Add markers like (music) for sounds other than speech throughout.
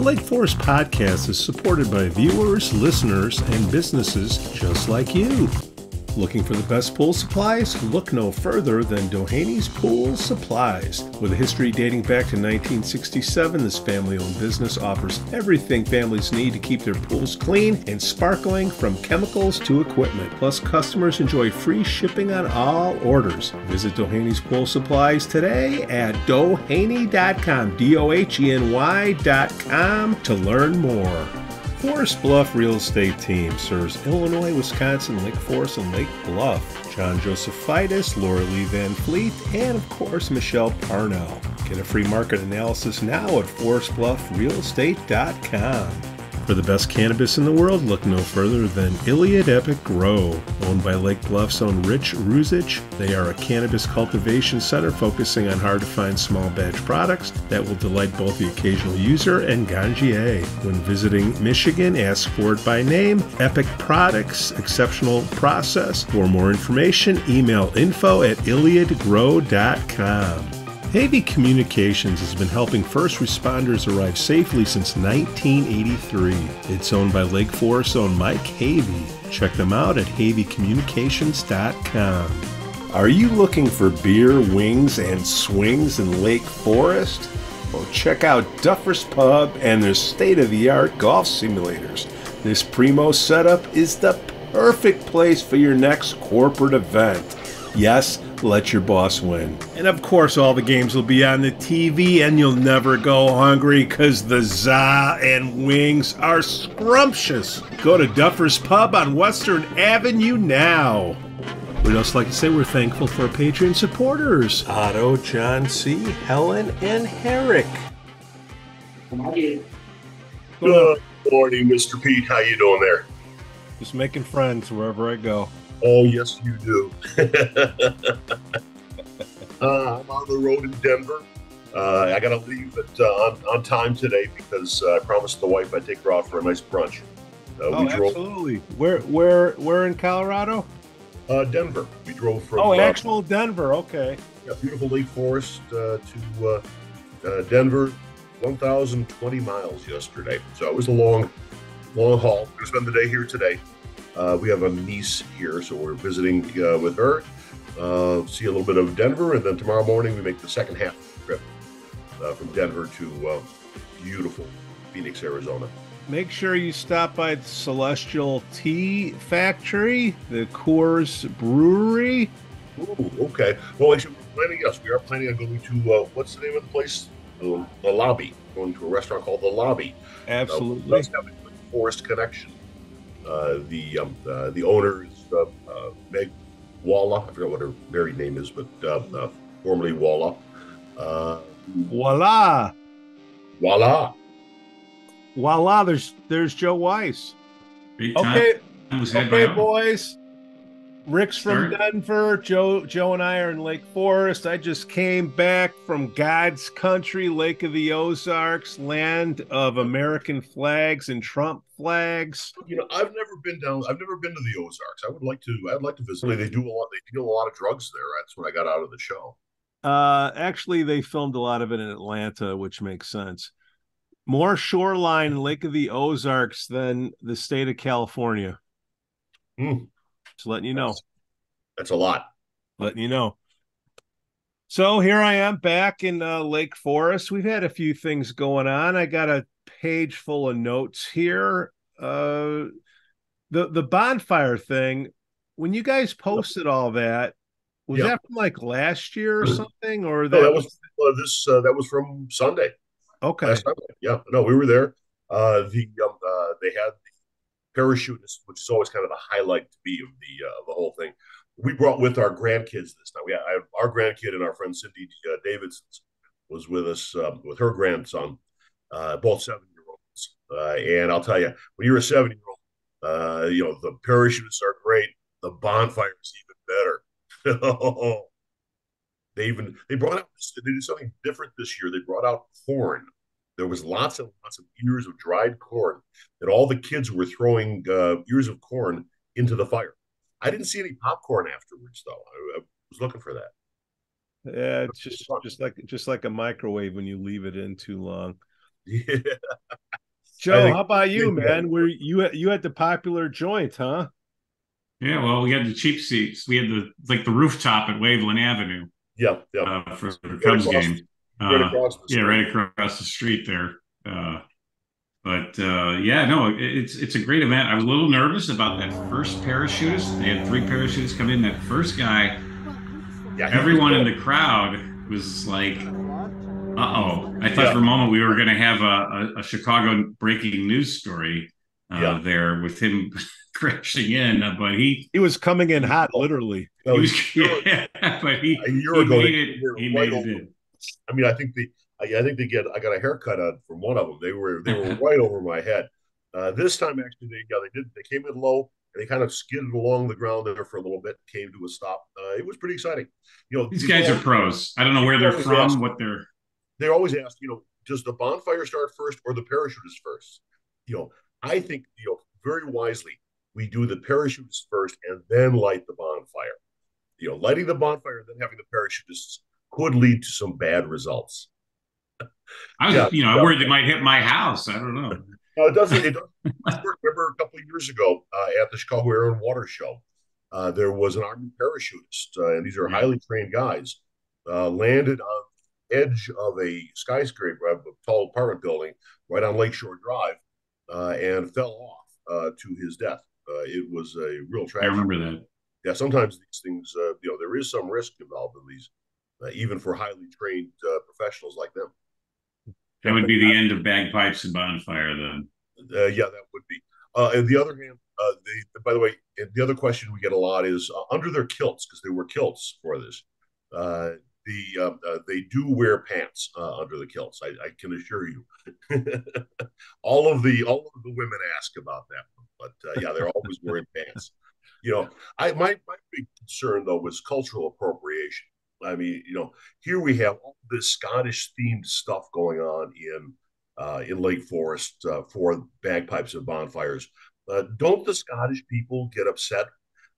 The Lake Forest Podcast is supported by viewers, listeners, and businesses just like you. Looking for the best pool supplies? Look no further than Doheny's Pool Supplies. With a history dating back to 1967, this family owned business offers everything families need to keep their pools clean and sparkling from chemicals to equipment. Plus, customers enjoy free shipping on all orders. Visit Doheny's Pool Supplies today at doheny.com, D O H E N Y.com to learn more. Forest Bluff Real Estate Team serves Illinois, Wisconsin, Lake Forest, and Lake Bluff. John Josephitis, Laura Lee Van Fleet, and of course Michelle Parnell. Get a free market analysis now at forestbluffrealestate.com. For the best cannabis in the world, look no further than Iliad Epic Grow. Owned by Lake Bluff's own Rich Ruzich, they are a cannabis cultivation center focusing on hard to find small batch products that will delight both the occasional user and ganjier. When visiting Michigan, ask for it by name. Epic Products, exceptional process. For more information, email info at iliadgrow.com. Havey Communications has been helping first responders arrive safely since 1983. It's owned by Lake Forest owned Mike Havey. Check them out at haveycommunications.com. Are you looking for beer, wings, and swings in Lake Forest? Well, check out Duffer's Pub and their state of the art golf simulators. This Primo setup is the perfect place for your next corporate event. Yes, let your boss win. And of course, all the games will be on the TV, and you'll never go hungry because the za and wings are scrumptious. Go to Duffer's Pub on Western Avenue now. We'd also like to say we're thankful for our Patreon supporters Otto, John C., Helen, and Herrick. Good morning, Mr. Pete. How you doing there? Just making friends wherever I go. Oh, yes, you do. (laughs) uh, I'm on the road in Denver. Uh, I got to leave at, uh, on, on time today because uh, I promised the wife I'd take her out for a nice brunch. Uh, oh, absolutely. Where, where, where in Colorado? Uh, Denver. We drove from. Oh, actual Denver. Okay. Yeah, beautiful Lake Forest to Denver. 1,020 miles yesterday. So it was a long, long haul. Going to spend the day here today. Uh, we have a niece here, so we're visiting uh, with her. Uh, see a little bit of Denver, and then tomorrow morning we make the second half of the trip uh, from Denver to uh, beautiful Phoenix, Arizona. Make sure you stop by the Celestial Tea Factory, the Coors Brewery. Ooh, okay. Well, actually, we're planning. Yes, we are planning on going to uh, what's the name of the place? The, the Lobby. Going to a restaurant called the Lobby. Absolutely. Uh, have a forest connection. Uh, the um, uh, the owner is uh, Meg Walla. I forgot what her married name is, but formerly Walla. Voila! Voila! Voila! There's there's Joe Weiss. Okay, okay, boys. Rick's from Denver. Joe, Joe, and I are in Lake Forest. I just came back from God's country, Lake of the Ozarks, land of American flags and Trump flags. You know, I've never been down. I've never been to the Ozarks. I would like to. I'd like to visit. They do a lot. They deal a lot of drugs there. That's what I got out of the show. Uh, actually, they filmed a lot of it in Atlanta, which makes sense. More shoreline Lake of the Ozarks than the state of California. Hmm. Just letting you know. That's, that's a lot. Letting you know. So here I am back in uh, Lake Forest. We've had a few things going on. I got a page full of notes here. Uh, the the bonfire thing. When you guys posted all that, was yep. that from like last year or something, or that, no, that was uh, this? Uh, that was from Sunday. Okay. Sunday. Yeah. No, we were there. Uh, the um, uh, they had parachutist, which is always kind of the highlight to be of the uh, the whole thing. We brought with our grandkids this time. We had, our grandkid and our friend Cindy uh, Davidson was with us um, with her grandson, uh, both seven year olds. Uh, and I'll tell you, when you're a seven year old, uh, you know the parachutists are great. The bonfire is even better. (laughs) they even they brought out they did something different this year. They brought out corn there was lots and lots of ears of dried corn that all the kids were throwing uh, ears of corn into the fire. I didn't see any popcorn afterwards, though. I, I was looking for that. Yeah, it's just just like just like a microwave when you leave it in too long. (laughs) Yeah. Joe, think- how about you, man? Were you you had the popular joint, huh? Yeah, well, we had the cheap seats. We had the like the rooftop at Waveland Avenue Yeah, yeah. uh, for the Cubs across- game. Right Uh, across the yeah, right across the street there. Uh, but uh, yeah, no, it, it's it's a great event. I was a little nervous about that first parachutist. They had three parachutists come in. That first guy, Yeah, everyone in the crowd was like, "Uh oh!" I thought Yeah. for a moment we were going to have a, a, a Chicago breaking news story uh, Yeah. there with him (laughs) crashing in, uh, but he He was coming in hot, literally. No, he was, you're- (laughs) yeah, but he, a year he ago, made it. He made it in. I mean, I think the I, I think they get I got a haircut on from one of them. They were they were (laughs) right over my head. Uh, this time, actually, they yeah they did they came in low and they kind of skidded along the ground there for a little bit, came to a stop. Uh, it was pretty exciting. You know, These guys are pros. I don't know where they're always ask- from, what they're. They always ask, you know, does the bonfire start first or the parachutists first? You know, I think you know very wisely we do the parachutes first and then light the bonfire. You know, lighting the bonfire and then having the parachutists could lead to some bad results. I was, Yeah, you know, yeah. worried they might hit my house. I don't know. No, it doesn't. It doesn't. (laughs) remember a couple of years ago uh, at the Chicago Air and Water Show, uh, there was an Army parachutist, uh, and these are highly trained guys, uh, landed on the edge of a skyscraper, a tall apartment building, right on Lakeshore Drive, uh, and fell off uh, to his death. Uh, it was a real tragedy. I remember that. Yeah, sometimes these things, uh, you know, there is some risk involved in these, even for highly trained uh, professionals like them. That would be the end of bagpipes and bonfire. Then Uh, yeah, that would be. Uh, and the other hand, uh, the, by the way, the other question we get a lot is uh, under their kilts because they were kilts for this. Uh, the uh, uh, they do wear pants uh, under the kilts. I, I can assure you. (laughs) all of the all of the women ask about that, but uh, yeah, they're always wearing pants. You know, I my my big concern though was cultural appropriation. I mean, you know, here we have all this Scottish themed stuff going on in uh, in Lake Forest uh, for bagpipes and bonfires. Uh, don't the Scottish people get upset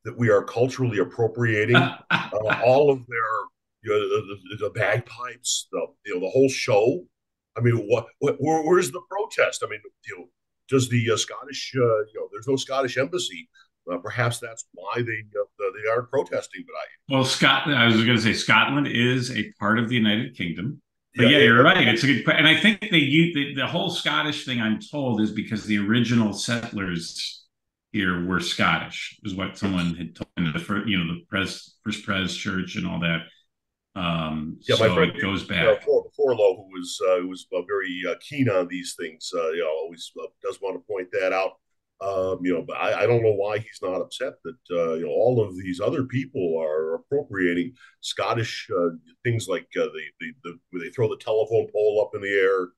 that we are culturally appropriating uh, (laughs) all of their you know, the, the, the bagpipes, the you know the whole show? I mean, what, what where, where's the protest? I mean, you know, does the uh, Scottish uh, you know there's no Scottish embassy? Uh, perhaps that's why they uh, they aren't protesting. But I well, Scott. I was going to say Scotland is a part of the United Kingdom. But yeah, you're right. It's a good question, and I think they use the, the whole Scottish thing. I'm told is because the original settlers here were Scottish, is what someone had told me. The first, you know, the pres, first pres church and all that. Um, Yeah, my friend- it goes you know, back. For, Forlow, who was uh, who was uh, very uh, keen on these things, uh, you know, always uh, does want to point that out. Um, you know, but I, I don't know why he's not upset that uh, you know all of these other people are appropriating Scottish uh, things like uh, the, the the where they throw the telephone pole up in the air.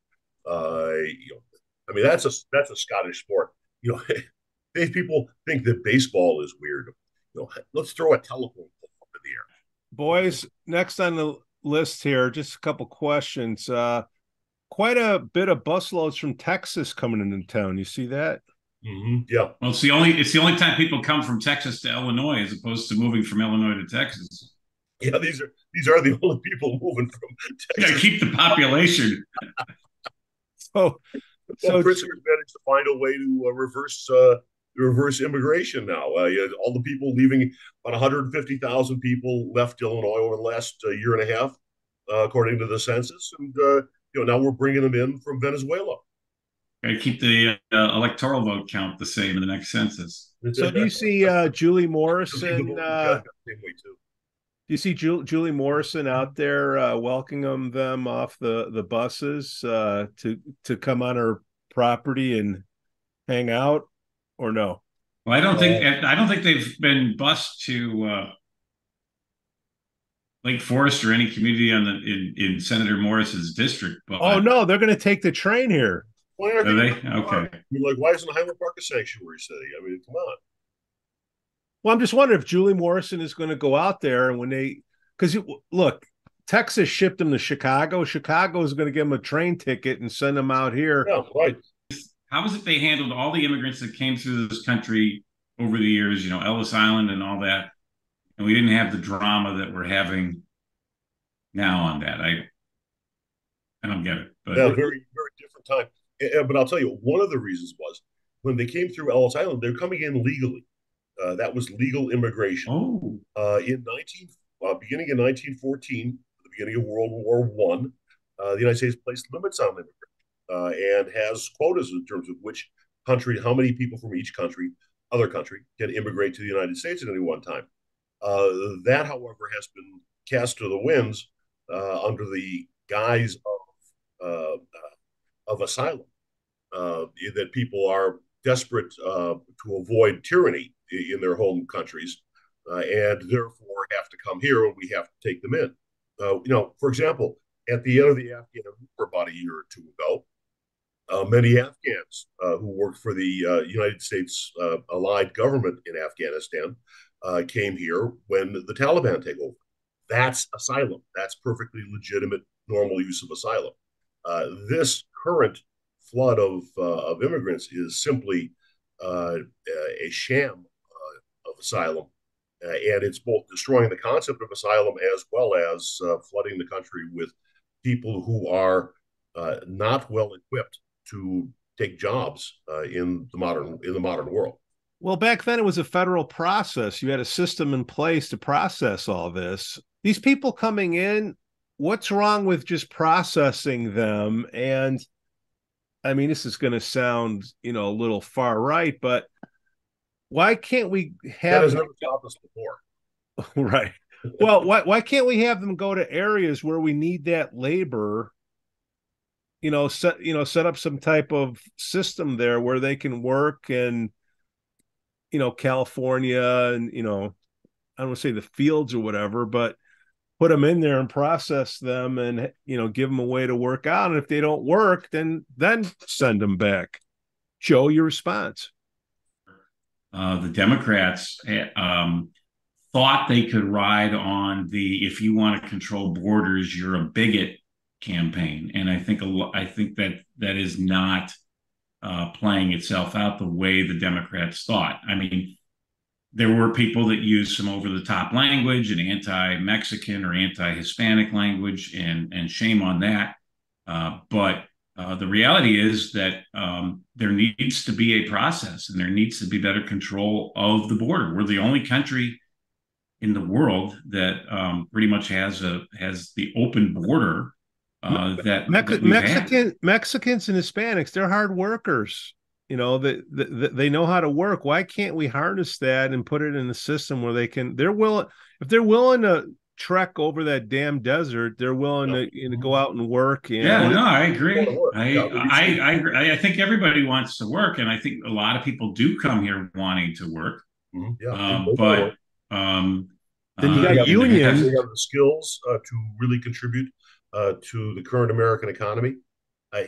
Uh, you know, I mean that's a that's a Scottish sport. You know, (laughs) these people think that baseball is weird. You know, let's throw a telephone pole up in the air. Boys, next on the list here, just a couple questions. Uh, quite a bit of busloads from Texas coming into town. You see that? Mm-hmm. Yeah. Well, it's the only it's the only time people come from Texas to Illinois as opposed to moving from Illinois to Texas. Yeah, these are these are the only people moving from You got to Texas. keep the population. (laughs) So, Well, so Pritzker's managed to find a way to uh, reverse uh, reverse immigration now. Uh, you know, all the people leaving, about 150,000 people left Illinois over the last uh, year and a half, uh, according to the census, and uh, you know now we're bringing them in from Venezuela. Got to keep the uh, electoral vote count the same in the next census. so do you see uh, Julie Morrison? Yeah, Uh, same way too. do you see Ju- Julie Morrison out there uh, welcoming them off the the buses uh, to to come on her property and hang out, or no? Well, I don't think I don't think they've been bused to uh, Lake Forest or any community on the in, in Senator Morris's district. But Oh no, they're going to take the train here. Why aren't Are they? I Okay. mean, like, why isn't Highland Park a sanctuary city? I mean, come on. Well, I'm just wondering if Julie Morrison is going to go out there and when they, because look, Texas shipped them to Chicago. Chicago is going to give them a train ticket and send them out here. Yeah, right. How is it they handled all the immigrants that came through this country over the years? You know, Ellis Island and all that, and we didn't have the drama that we're having now on that. I I don't get it, but Yeah, very very different different time. But I'll tell you, one of the reasons was when they came through Ellis Island, they're coming in legally. Uh, that was legal immigration. Oh. Uh, in 19, uh, beginning in 1914, the beginning of World War One, uh, the United States placed limits on immigration uh, and has quotas in terms of which country, how many people from each country, other country, can immigrate to the United States at any one time. Uh, that, however, has been cast to the winds under the guise of of asylum. that people are desperate uh, to avoid tyranny in their home countries, uh, and therefore have to come here and we have to take them in. Uh, you know, for example, at the end of the Afghan War about a year or two ago, uh, many Afghans uh, who worked for the uh, United States allied government in Afghanistan came here when the Taliban take over. That's asylum. That's perfectly legitimate, normal use of asylum. this current flood of uh, of immigrants is simply uh, a sham uh, of asylum, and it's both destroying the concept of asylum as well as flooding the country with people who are not well equipped to take jobs in the modern in the modern world. Well, back then it was a federal process. You had a system in place to process all this. These people coming in, what's wrong with just processing them and I mean, this is going to sound, you know, a little far right, but why can't we have? That has never stopped us before. (laughs) right. Well, why why can't we have them go to areas where we need that labor? You know, set you know set up some type of system there where they can work and, you know, California and you know, I don't want to say the fields or whatever, but put them in there and process them and you know give them a way to work out. And if they don't work then then send them back. Joe your response. Uh, the democrats um, thought they could ride on the if you want to control borders you're a bigot campaign. And i think i think that that is not uh, playing itself out the way the democrats thought. I mean there were people that used some over the top language and anti Mexican or anti Hispanic language, and, and shame on that. Uh, but uh, the reality is that um, there needs to be a process and there needs to be better control of the border. We're the only country in the world that um, pretty much has a has the open border uh, that, that Mexican Mexicans and Hispanics they're hard workers you know that the, they know how to work. Why can't we harness that and put it in a system where they can they're willing if they're willing to trek over that damn desert they're willing to, you know, go out and work and, yeah no i agree. I, I, I i think everybody wants to work and i think a lot of people do come here wanting to work. Mm-hmm. yeah, um, but um then you uh, got uh, unions. They have the skills uh, to really contribute uh, to the current american economy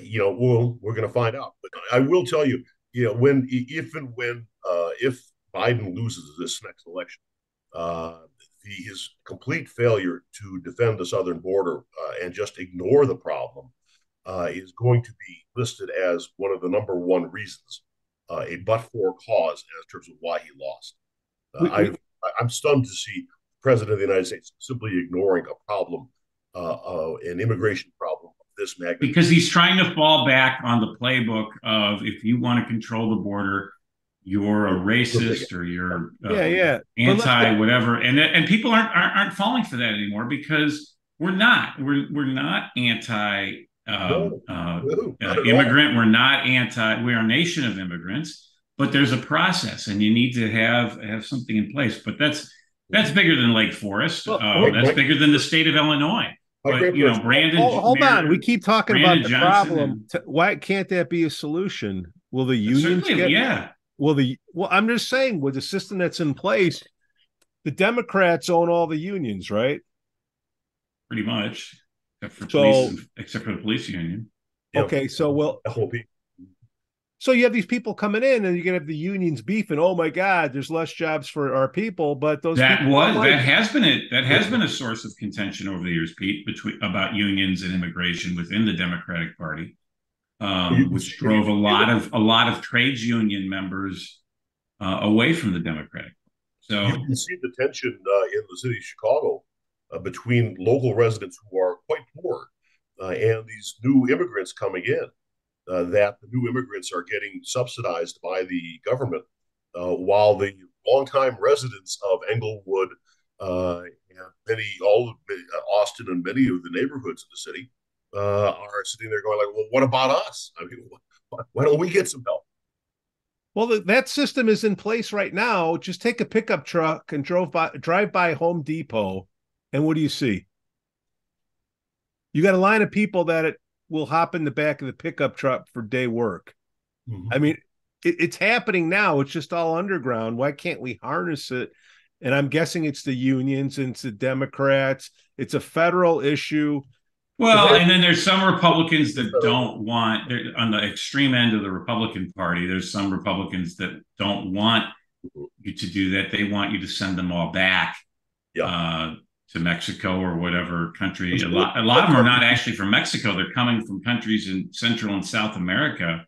you know, we'll, we're going to find out. But I will tell you, you know, when if and when uh, if Biden loses this next election, uh, the, his complete failure to defend the southern border uh, and just ignore the problem uh, is going to be listed as one of the number one reasons, uh, a but-for cause in terms of why he lost. Uh, I, I'm stunned to see the president of the United States simply ignoring a problem, an immigration problem this magnitude. Because he's trying to fall back on the playbook of if you want to control the border, you're a racist or you're uh, yeah yeah anti whatever, and and people aren't, aren't aren't falling for that anymore because we're not we're we're not anti um, no, uh, no, uh, immigrant. We're not anti. We're a nation of immigrants, but there's a process, and you need to have have something in place. But that's that's bigger than Lake Forest. Well, uh, that's bigger than the state of Illinois. But, you know, Brandon. Hold, hold on, we keep talking Brandon about the Johnson problem. And, Why can't that be a solution? Will the unions get? Yeah. Will the? Well, I'm just saying, with the system that's in place, the Democrats own all the unions, right? Pretty much, except for so, police, except for the police union. Okay, so well, so you have these people coming in, and you're gonna have the unions beefing. Oh my God, there's less jobs for our people, but those that was that has been it. That has been a source of contention over the years, Pete, between about unions and immigration within the Democratic Party, um, which drove a lot of a lot of trades union members uh, away from the Democratic. So you can see the tension uh, in the city of Chicago uh, between local residents who are quite poor uh, and these new immigrants coming in uh, that the new immigrants are getting subsidized by the government, uh, while the longtime residents of Englewood uh, and many, all of Austin and many of the neighborhoods of the city uh, are sitting there going like, well, what about us? I mean, (laughs) why don't we get some help? Well, that system is in place right now. Just take a pickup truck and drove by, drive by Home Depot, and what do you see? You got a line of people that will hop in the back of the pickup truck for day work. Mm-hmm. I mean, it, it's happening now. It's just all underground. Why can't we harness it? And I'm guessing it's the unions and it's the Democrats. It's a federal issue. Well, and then there's some Republicans that don't want, on the extreme end of the Republican Party, there's some Republicans that don't want you to do that. They want you to send them all back yeah. uh, to Mexico or whatever country. A lot, a lot of them are not actually from Mexico. They're coming from countries in Central and South America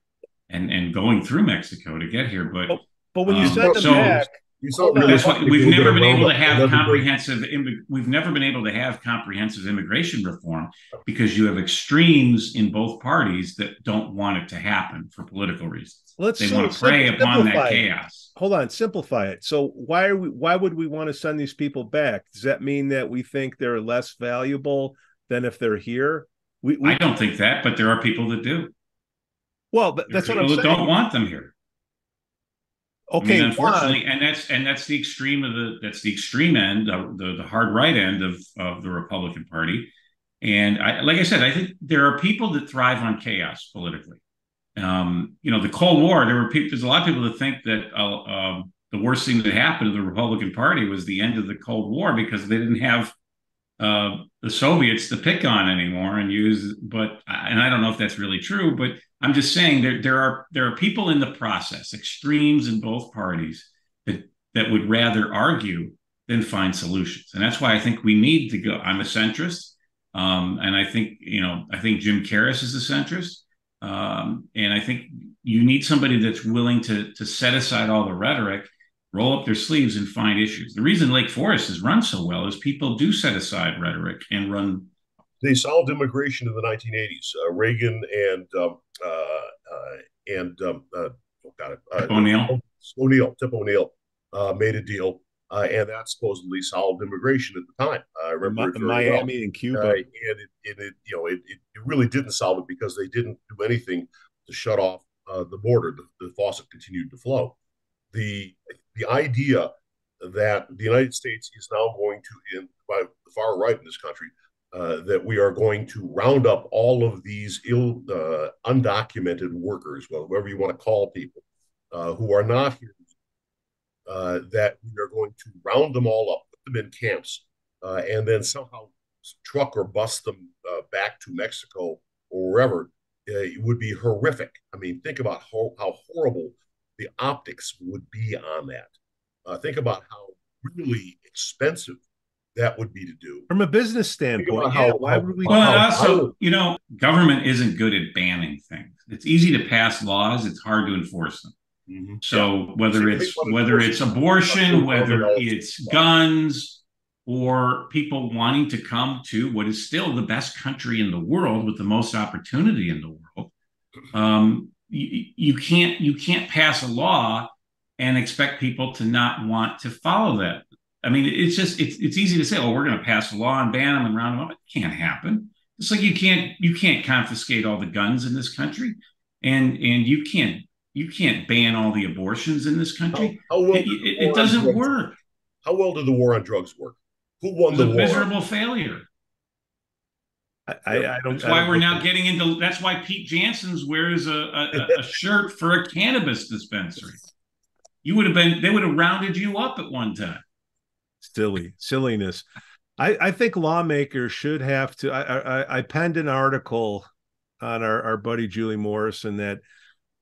and, and going through Mexico to get here. But, but, but when you um, send them so, back, that's what we've never been able to have comprehensive. We've never been able to have comprehensive immigration reform because you have extremes in both parties that don't want it to happen for political reasons. Let's they want to prey upon that chaos. Hold on, simplify it. So why are we? Why would we want to send these people back? Does that mean that we think they're less valuable than if they're here? We, we I don't think that, but there are people that do. Well, but that's what I'm saying. Don't want them here. Okay, I mean, unfortunately, and that's and that's the extreme of the that's the extreme end, of the the hard right end of of the Republican Party. And I, like I said, I think there are people that thrive on chaos politically. Um, you know, the Cold War, there were people. There's a lot of people that think that uh, um, the worst thing that happened to the Republican Party was the end of the Cold War because they didn't have uh, the Soviets to pick on anymore and use. But and I don't know if that's really true, but I'm just saying there there are there are people in the process, extremes in both parties that that would rather argue than find solutions, and that's why I think we need to go. I'm a centrist, um, and I think you know I think Jim Karas is a centrist, um, and I think you need somebody that's willing to to set aside all the rhetoric roll up their sleeves and find issues. The reason Lake Forest has run so well is people do set aside rhetoric and run. They solved immigration in the 1980s. Uh, Reagan and um, uh, uh, and um, uh, oh, got it. Uh, O'Neill. O'Neill, Tip O'Neill, uh, made a deal, and that supposedly solved immigration at the time. I remember Miami well. and Cuba, and it, it, it, you know it, it, really didn't solve it because they didn't do anything to shut off the border. The, the faucet continued to flow. The the idea that the United States is now going to, in by the far right in this country, uh, that we are going to round up all of these ill, uh, undocumented workers, well, whoever you want to call people, uh, who are not here, uh, that we are going to round them all up, put them in camps, uh, and then somehow truck or bus them uh, back to Mexico or wherever. it would be horrific. I mean, think about how, how horrible the optics would be on that. Uh, think about how really expensive that would be to do from a business standpoint. How, yeah, why would we? Well, how, also, how, you know, government isn't good at banning things. It's easy to pass laws; it's hard to enforce them. Mm-hmm. So yeah. whether it's whether it's abortion, whether it's guns, or people wanting to come to what is still the best country in the world with the most opportunity in the world, um, you, you can't you can't pass a law and expect people to not want to follow that. I mean, it's just it's it's easy to say, oh, we're going to pass a law and ban them and round them up. It can't happen. It's like you can't you can't confiscate all the guns in this country, and and you can't you can't ban all the abortions in this country. How, how well it, it, it doesn't work. How well did the war on drugs work? Who won the war? Miserable failure. I, I, don't. That's why don't we're now getting into. That's why Pete Jansons wears a, a, a (laughs) shirt for a cannabis dispensary. You would have been. They would have rounded you up at one time. Silly silliness. I, I think lawmakers should have to. I, I, I penned an article on our, our buddy Julie Morrison that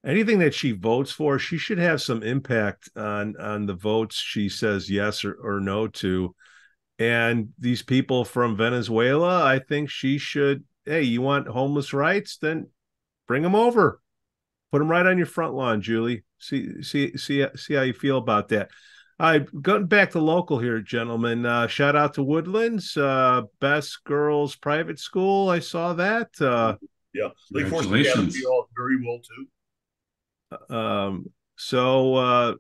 anything that she votes for, she should have some impact on on the votes she says yes or, or no to and these people from Venezuela, I think she should. Hey, you want homeless rights? Then bring them over. Put them right on your front lawn, Julie. See, see, see, see how you feel about that. All right, going back to local here, gentlemen. Uh, shout out to Woodlands, uh, best girls private school. I saw that. Uh, Yeah, Lake Forest Academy all very well too. Um, so uh,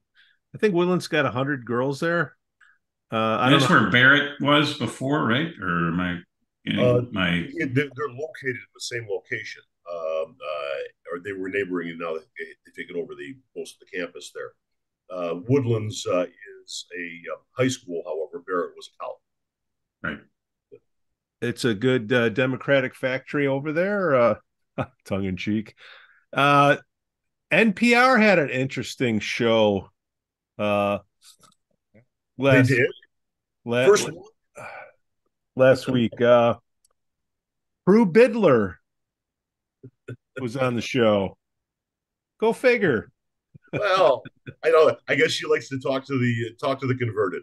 I think Woodland's got hundred girls there. Uh, I That's where Barrett was before, right? Or my, you know, uh, my they're, they're, located in the same location, um, uh, or they were neighboring, and now they, they've taken over the most of the campus there. Uh, Woodlands uh, is a um, high school, however, Barrett was a college. Right. It's a good uh, Democratic factory over there, (laughs) tongue in cheek. NPR had an interesting show. Uh, last, they did. Last, First last week, uh, Prue Beidler was on the show. Go figure. Well, I know. I guess she likes to talk to the talk to the converted.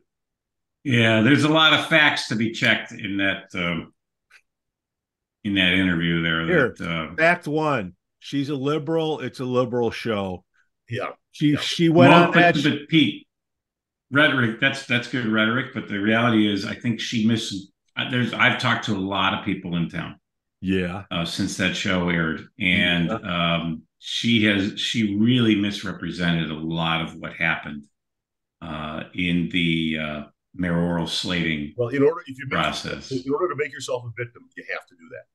Yeah, there's a lot of facts to be checked in that um, in that interview there. Here, that, uh, fact one: she's a liberal. It's a liberal show. Yeah, she yeah. she went well, on that. But Pete, rhetoric that's that's good rhetoric, but the reality is, I think she missed. There's I've talked to a lot of people in town. Yeah, uh, since that show aired, and yeah. um, she has she really misrepresented a lot of what happened uh, in the uh, mayoral slating. Well, in order if you process, in order to make yourself a victim, you have to do that.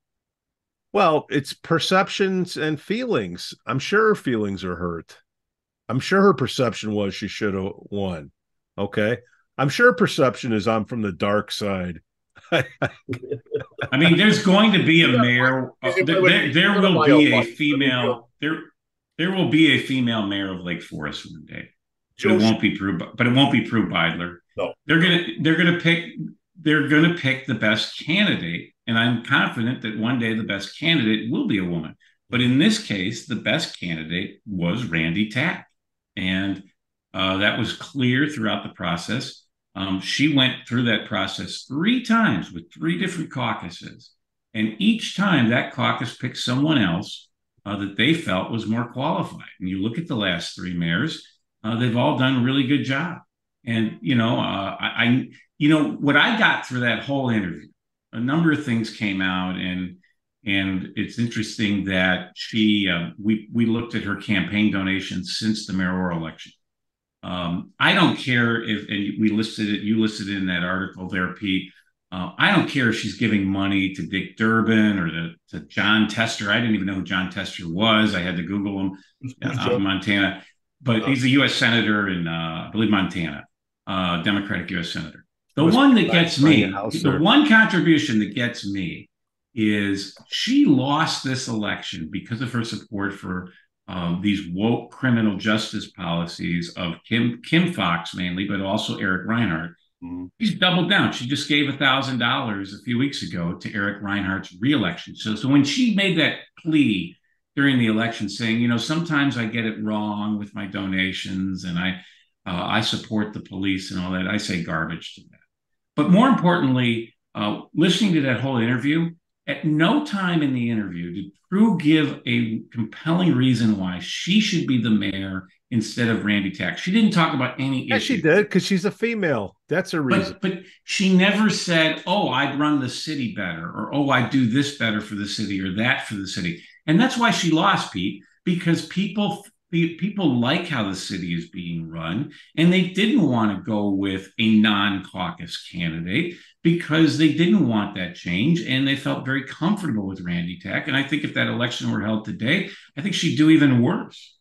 Well, it's perceptions and feelings. I'm sure her feelings are hurt. I'm sure her perception was she should have won. Okay. I'm sure perception is I'm from the dark side. I mean, there's going to be a mayor. Uh, there, there, there will be a female. There, there will be a female mayor of Lake Forest one day. But it won't be Prue, but it won't be Prue Beidler. No, they're gonna they're gonna pick they're gonna pick the best candidate, and I'm confident that one day the best candidate will be a woman. But in this case, the best candidate was Randy Tack, and uh, that was clear throughout the process. Um, she went through that process three times with three different caucuses. And each time that caucus picked someone else uh, that they felt was more qualified. And you look at the last three mayors, uh, they've all done a really good job. And, you know, uh, I, I, you know, what I got through that whole interview, a number of things came out and, and it's interesting that she, uh, we, we looked at her campaign donations since the mayoral election. Um, I don't care if, and we listed it, you listed it in that article there, Pete. Uh, I don't care if she's giving money to Dick Durbin or to, to, Jon Tester. I didn't even know who Jon Tester was. I had to Google him out in Montana. But he's a U.S. senator in, uh, I believe, Montana, uh, Democratic U.S. senator. The one that gets me, the one contribution that gets me is she lost this election because of her support for um, these woke criminal justice policies of Kim Kim Foxx mainly, but also Eric Rinehart. Mm-hmm. He's doubled down. She just gave a thousand dollars a few weeks ago to Eric Rinehart's reelection. So, so when she made that plea during the election, saying, you know, sometimes I get it wrong with my donations, and I uh, I support the police and all that, I say garbage to that. But more importantly, uh, listening to that whole interview, at no time in the interview did Prue give a compelling reason why she should be the mayor instead of Randy Tack. She didn't talk about any. Yeah, issue. she did because she's a female. That's a reason. But, but she never said, "Oh, I'd run the city better," or "Oh, I'd do this better for the city," or that for the city. And that's why she lost, Pete, because people people like how the city is being run, and they didn't want to go with a non-caucus candidate because they didn't want that change and they felt very comfortable with Randy Tack. And I think if that election were held today, I think she'd do even worse.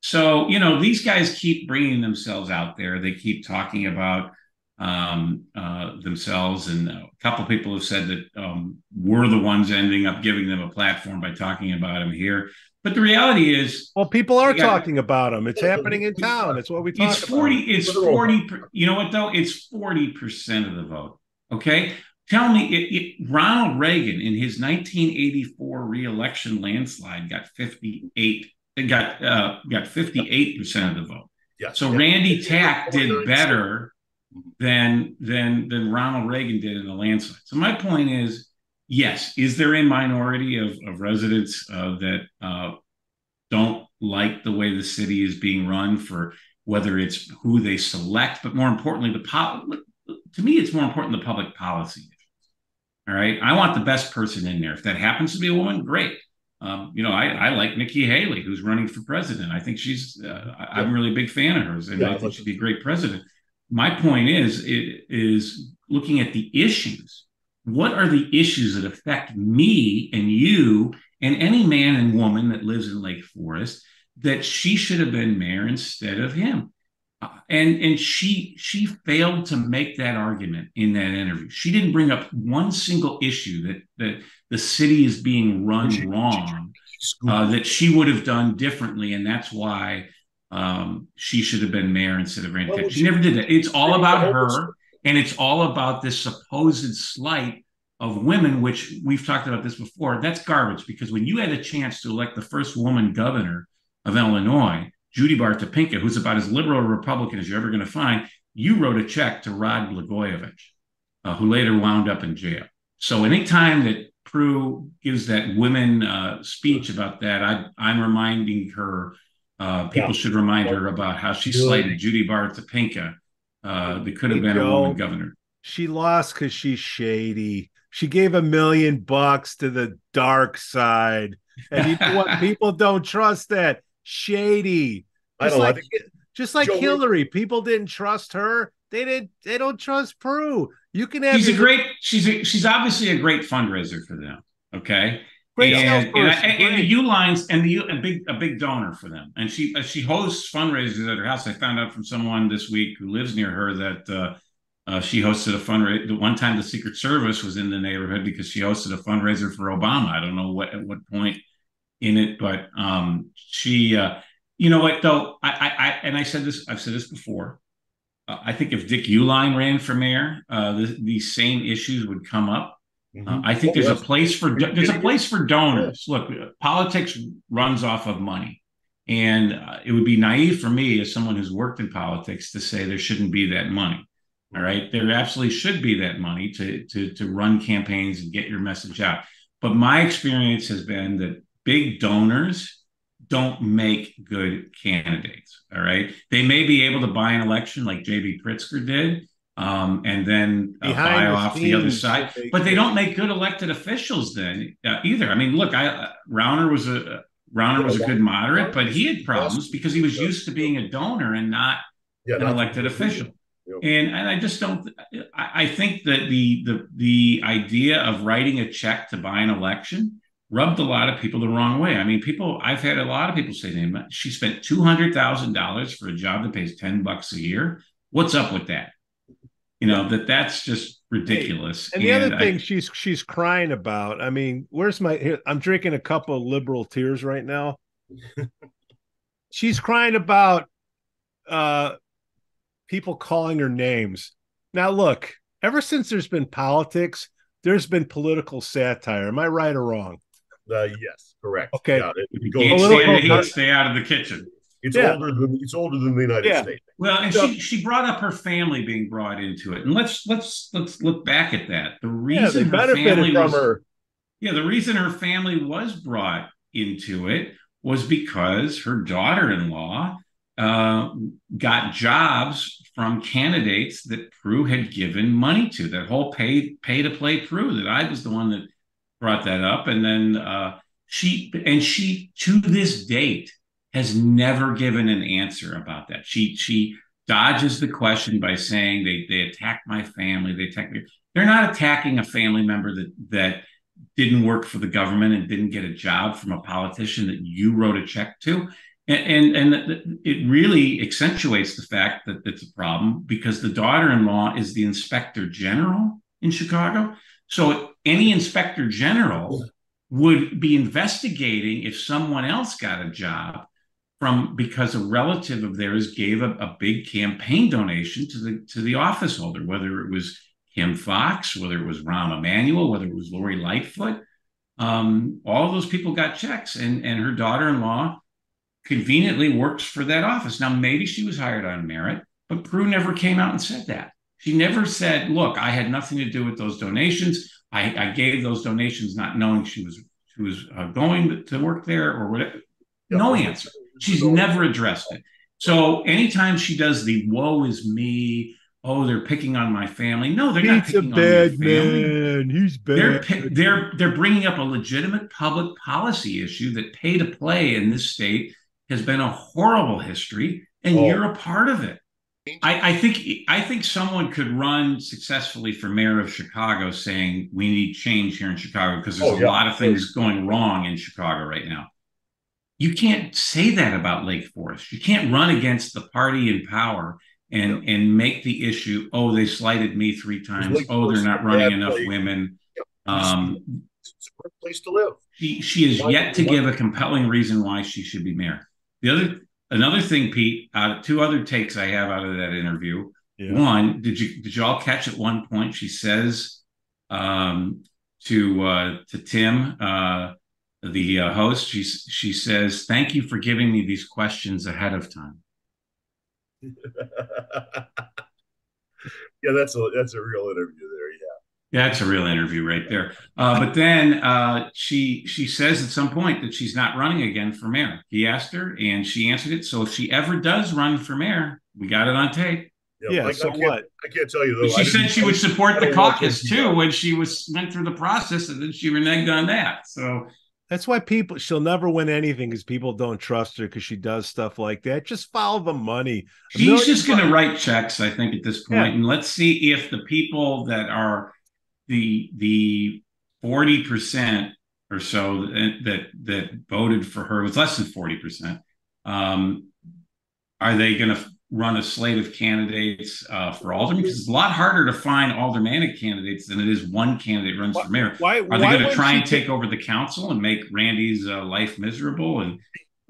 So, you know, these guys keep bringing themselves out there. They keep talking about um, uh, themselves. And a couple people have said that um, we're the ones ending up giving them a platform by talking about them here. But the reality is, well, people are got, talking about them. It's happening in town. It's what we talk it's 40, about. It's 40, you know what, though? It's 40% of the vote. Okay. Tell me, it, it, Ronald Reagan in his 1984 reelection landslide got 58, got uh, got 58 percent of the vote. Yeah. So yeah. Randy Tack did better than than than Ronald Reagan did in the landslide. So my point is, yes, is there a minority of of residents uh, that uh, don't like the way the city is being run for whether it's who they select, but more importantly, the po- to me, it's more important the public policy. All right. I want the best person in there. If that happens to be a woman, great. Um, you know, I, I like Nikki Haley, who's running for president. I think she's, uh, I, am really a big fan of hers, and yeah, I think she'd be a great president. My point is, it, is looking at the issues. What are the issues that affect me and you and any man and woman that lives in Lake Forest that she should have been mayor instead of him? Uh, and and she she failed to make that argument in that interview. She didn't bring up one single issue that that the city is being run wrong, uh, that she would have done differently, and that's why um, she should have been mayor instead of Randy. She, she never did that. It's all about her, and it's all about this supposed slight of women, which we've talked about this before. That's garbage because when you had a chance to elect the first woman governor of Illinois Judy Baar Topinka, who's about as liberal a Republican as you're ever going to find, you wrote a check to Rod Blagojevich, uh, who later wound up in jail. So anytime that Prue gives that women uh, speech about that, I, am reminding her, uh, people yeah. should remind her about how she slighted Judy Baar Topinka. Uh, that could have been a woman governor. She lost because she's shady. She gave a million bucks to the dark side. And you know what? (laughs) People don't trust that shady. Just I don't like, know. just like Joey, Hillary, people didn't trust her. They didn't. They don't trust Prue. You can have. She's your, a great. She's a, she's obviously a great fundraiser for them. Okay. Great and, and, and, and, the Uihleins and the a big a big donor for them. And she uh, she hosts fundraisers at her house. I found out from someone this week who lives near her that uh, uh, she hosted a fundraiser. One time, the Secret Service was in the neighborhood because she hosted a fundraiser for Obama. I don't know what at what point in it, but um, she, uh, you know what though, I, I, I, and I said this, I've said this before. Uh, I think if Dick Uihlein ran for mayor, uh, the, these same issues would come up. Mm-hmm. Uh, I think there's a place for there's a place for donors. Look, politics runs off of money, and uh, it would be naive for me as someone who's worked in politics to say there shouldn't be that money. All right, there absolutely should be that money to to to run campaigns and get your message out. But my experience has been that big donors don't make good candidates. All right. They may be able to buy an election like J.B. Pritzker did um, and then uh, buy the off the other side, but they don't make good elected officials then uh, either. I mean, look, I, uh, Rauner was a uh, Rauner was a good moderate, but he had problems because he was used to being a donor and not yeah, an elected official. And and I just don't. I, I think that the the the idea of writing a check to buy an election rubbed a lot of people the wrong way. I mean, people, I've had a lot of people say to me, she spent $200,000 for a job that pays 10 bucks a year. What's up with that? You know, that that's just ridiculous. And, and the other thing I, she's, she's crying about, I mean, where's my, here, I'm drinking a cup of liberal tears right now. (laughs) she's crying about, uh, people calling her names. Now, look, ever since there's been politics, there's been political satire. Am I right or wrong? Uh, yes, correct. Okay. Yeah, it, it goes, stay, stay out of the kitchen. It's yeah. older than it's older than the United yeah. States. Well, and so, she she brought up her family being brought into it, and let's let's let's look back at that. The reason yeah, her family was, her. Yeah, the reason her family was brought into it was because her daughter-in-law uh, got jobs from candidates that Prue had given money to. That whole pay pay to play Prue. That I was the one that brought that up, and then uh, she and she to this date has never given an answer about that. She she dodges the question by saying they they attacked my family. They attacked me. They're not attacking a family member that that didn't work for the government and didn't get a job from a politician that you wrote a check to. And, and, and it really accentuates the fact that it's a problem because the daughter-in-law is the inspector general in Chicago. So any inspector general would be investigating if someone else got a job from because a relative of theirs gave a, a big campaign donation to the to the office holder, whether it was Kim Foxx, whether it was Rahm Emanuel, whether it was Lori Lightfoot. Um, all those people got checks, and and her daughter-in-law conveniently works for that office. Now, maybe she was hired on merit, but Prue never came out and said that. She never said, look, I had nothing to do with those donations. I, I gave those donations not knowing she was she was uh, going to work there or whatever. No answer. She's never addressed it. So anytime she does the woe is me, oh, they're picking on my family. No, they're He's not picking a bad on your family. man. He's bad. They're they're they're bringing up a legitimate public policy issue that pay to play in this state has been a horrible history, and Oh. you're a part of it. I, I think I think someone could run successfully for mayor of Chicago, saying we need change here in Chicago because there's Oh, a lot of things going wrong in Chicago right now. You can't say that about Lake Forest. You can't run against the party in power and and make the issue. Oh, they slighted me three times. Lake Oh, Forest they're not running enough place. women. Yep. Um, It's a great place to live. she she is Why- yet to why- give a compelling reason why she should be mayor. The other another thing, Pete, uh, two other takes I have out of that interview. Yeah. One, did you did you all catch at one point she says um, to uh, to Tim, uh, the uh, host, she she says, "Thank you for giving me these questions ahead of time." (laughs) yeah, that's a that's a real interview there. Yeah. That's a real interview right there. Uh, but then uh, she she says at some point that she's not running again for mayor. He asked her, and she answered it. So if she ever does run for mayor, we got it on tape. Yeah, I, so I can't, what? I can't tell you though. she said she would support the caucus too when she was went through the process, and then she reneged on that. So That's why people she'll never win anything because people don't trust her because she does stuff like that. Just follow the money. A she's just going to write checks, I think, at this point, Yeah. and let's see if the people that are the the forty percent or so that, that that voted for her it was less than forty percent. Um, are they going to run a slate of candidates uh, for alderman? Because it's a lot harder to find aldermanic candidates than it is one candidate runs for mayor. Why Are they going to try and take over the council and make Randy's uh, life miserable? And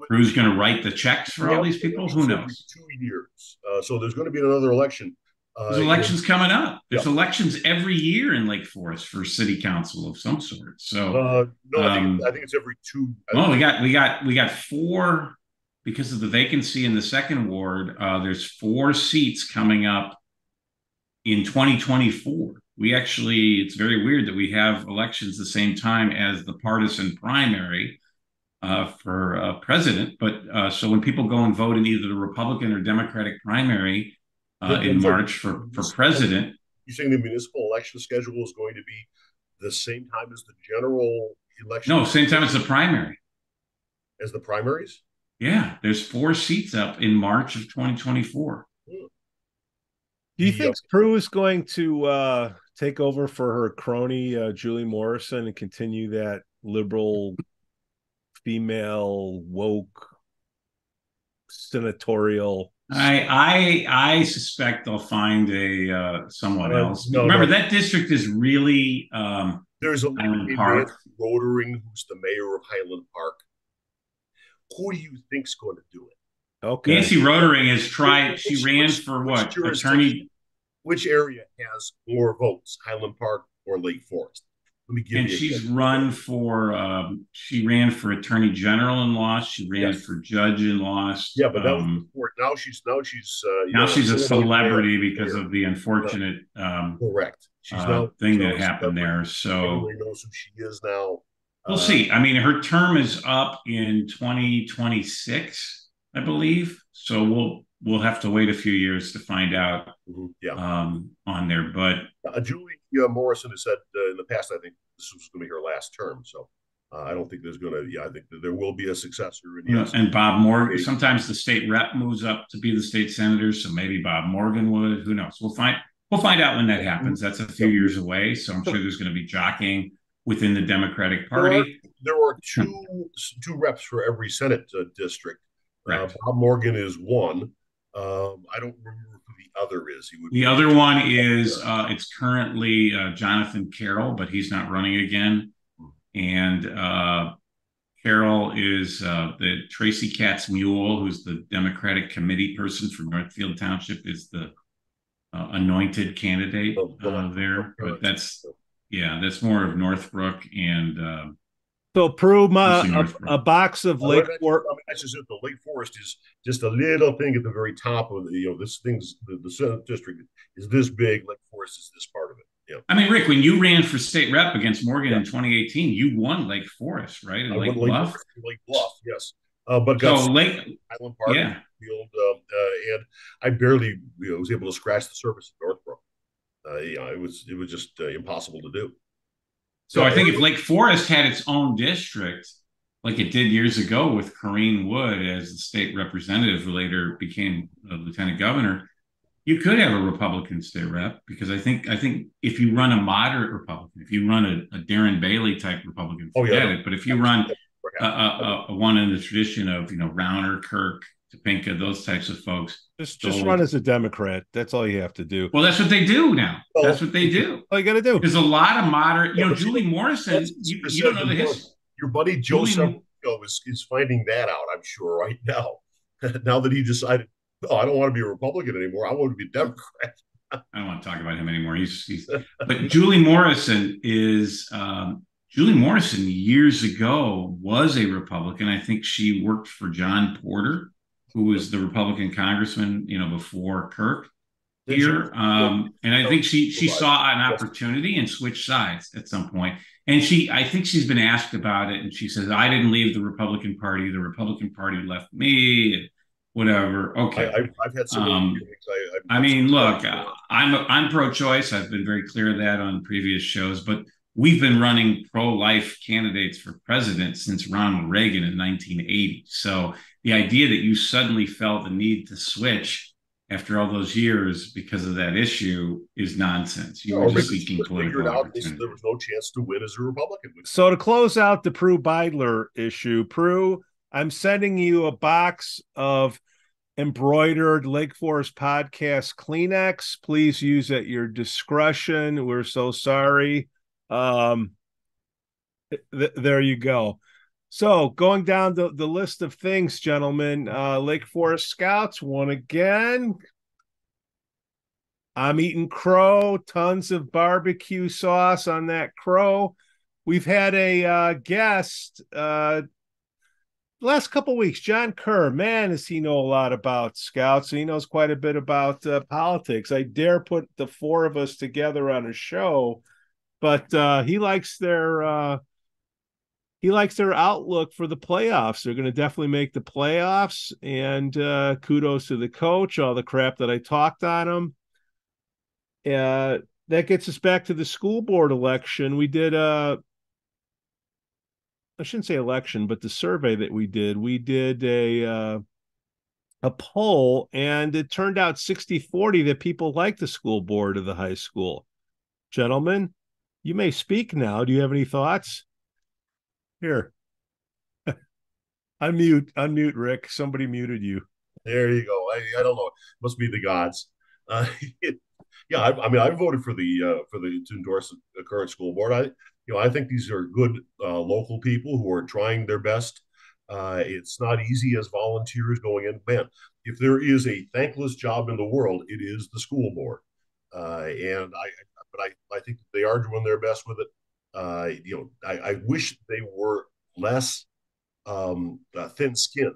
who's going to write the checks for all these people? Who knows? Two years. Uh, so there's going to be another election. Uh, There's elections coming up. There's Yeah. elections every year in Lake Forest for city council of some sort. So, Uh, no, I think, Um, I think it's every two. I well, we got we got we got four because of the vacancy in the second ward. Uh, there's four seats coming up in 2024. We actually, it's very weird that we have elections the same time as the partisan primary uh, for uh, president. But uh, so when people go and vote in either the Republican or Democratic primary uh, in March for for president. you saying the municipal election schedule is going to be the same time as the general election? No, same time as the primary. as the primaries. Yeah, there's four seats up in March of 2024. Do you Yeah. think Prue is going to uh, take over for her crony uh, Julie Morrison and continue that liberal, female, woke, senatorial? I I I suspect they'll find a uh, someone else. no, Remember no. that district is really um, There's a Highland lady, Park. Rotering, who's the mayor of Highland Park. Who do you think's going to do it? Okay. Nancy Rotering has tried. She Which- ran which- for which what jurisdiction? attorney, Which area has more votes, Highland Park or Lake Forest? Let me give and you. a she's guess. run for. Um, she ran for attorney general and lost. She ran Yes. for judge and lost. Yeah, but that was um, before. Now she's now she's uh, now know, she's a celebrity celebrity mayor. because of the unfortunate um, correct. She's uh, now thing she's that happened there. So Everybody knows who she is now. We'll Uh, see. I mean, her term is up in 2026, I believe. So we'll we'll have to wait a few years to find out mhm, Yeah. um, on there. But Uh, Julie uh, Morrison has said uh, in the past, I think this was going to be her last term. So uh, I don't think there's going to. Yeah, I think there will be a successor. Know, and Bob Morgan. Sometimes the state rep moves up to be the state senator, so maybe Bob Morgan would. Who knows? We'll find we'll find out when that happens. That's a few years away. So I'm sure there's going to be jockeying within the Democratic Party. there are two two reps for every Senate uh, district. Uh, Bob Morgan is one. Um, I don't remember who the other is. He would The other one is uh, it's currently uh, Jonathan Carroll, but he's not running again. And uh, Carroll is uh, the Tracy Katz Muhl, who's the Democratic committee person for Northfield Township, is the uh, anointed candidate Oh, uh, there. But that's yeah, that's more of Northbrook and uh, So Prue, a, a box of Uh, Lake that's- Forest. I mean, that's just it. The Lake Forest is just a little thing at the very top of the, you know, this thing's the, the Senate district is this big. Lake Forest is this part of it. Yeah. I mean, Rick, when you ran for state rep against Morgan Yeah. in 2018, you won Lake Forest, right? And I Lake went Bluff. Forest, Lake Bluff, yes. uh, but got so Lake Island Park yeah. field, uh, uh, and I barely you know, was able to scratch the surface of Northbrook. Uh, you know, it was it was just uh, impossible to do. So, I think if Lake Forest had its own district, like it did years ago with Corinne Wood as the state representative, who later became a lieutenant governor, you could have a Republican state rep because I think I think if you run a moderate Republican, if you run a, a Darren Bailey type Republican, forget oh, yeah. it. But if you run a, a, a, one in the tradition of you know Rauner, Kirk, Topinka, those types of folks, just just run as a Democrat. That's all you have to do. Well, that's what they do now. Well, that's what they do. All you got to do. There's a lot of moderate. You know, Julie Morrison. You, you don't know the history. Your buddy Joe is is finding that out. I'm sure right now. (laughs) now that he decided no, I don't want to be a Republican anymore. I want to be a Democrat. (laughs) I don't want to talk about him anymore. He's, he's but Julie Morrison is um, Julie Morrison years ago was a Republican. I think she worked for John Porter, who was the Republican congressman, you know, before Kirk here. Um, and I think she she saw an opportunity and switched sides at some point. And she, I think she's been asked about it, and she says, "I didn't leave the Republican Party. The Republican Party left me." whatever. Okay. I, have had some. Um, I, I, mean, look, I'm I'm pro-choice. I've been very clear of that on previous shows, but we've been running pro-life candidates for president since Ronald Reagan in 1980. So the idea that you suddenly felt the need to switch after all those years because of that issue is nonsense. You no, were just seeking political opportunity. There was no chance to win as a Republican. So to close out the Prue Beidler issue, Prue I'm sending you a box of embroidered Lake Forest podcast Kleenex. Please use at your discretion. We're so sorry. Um, th- there you go. So, going down the, the list of things, gentlemen, uh, Lake Forest Scouts won again. I'm eating crow, tons of barbecue sauce on that crow. We've had a uh, guest, uh, last couple weeks, Jon Kerr, man, does he know a lot about scouts? He knows quite a bit about uh, politics. I dare put the four of us together on a show, but uh, he likes their uh, he likes their outlook for the playoffs. They're going to definitely make the playoffs, and uh, kudos to the coach. All the crap that I talked on him. Uh, that gets us back to the school board election. We did a uh, shouldn't say election, but the survey that we did, we did a uh, a poll and it turned out 60-40 that people like the school board of the high school. Gentlemen, you may speak now. Do you have any thoughts? Here. (laughs) unmute, unmute, Rick. Somebody muted you. There you go. I, I don't know. Must be the gods. Uh, (laughs) yeah, I, I, mean, I voted for the uh, for the to endorse the current school board. I you know, I think these are good uh, local people who are trying their best. Uh, it's not easy as volunteers going in. Man, if there is a thankless job in the world, it is the school board. Uh, and I, but I, I think they are doing their best with it. Uh, you know, I, I, wish they were less um, uh, thin-skinned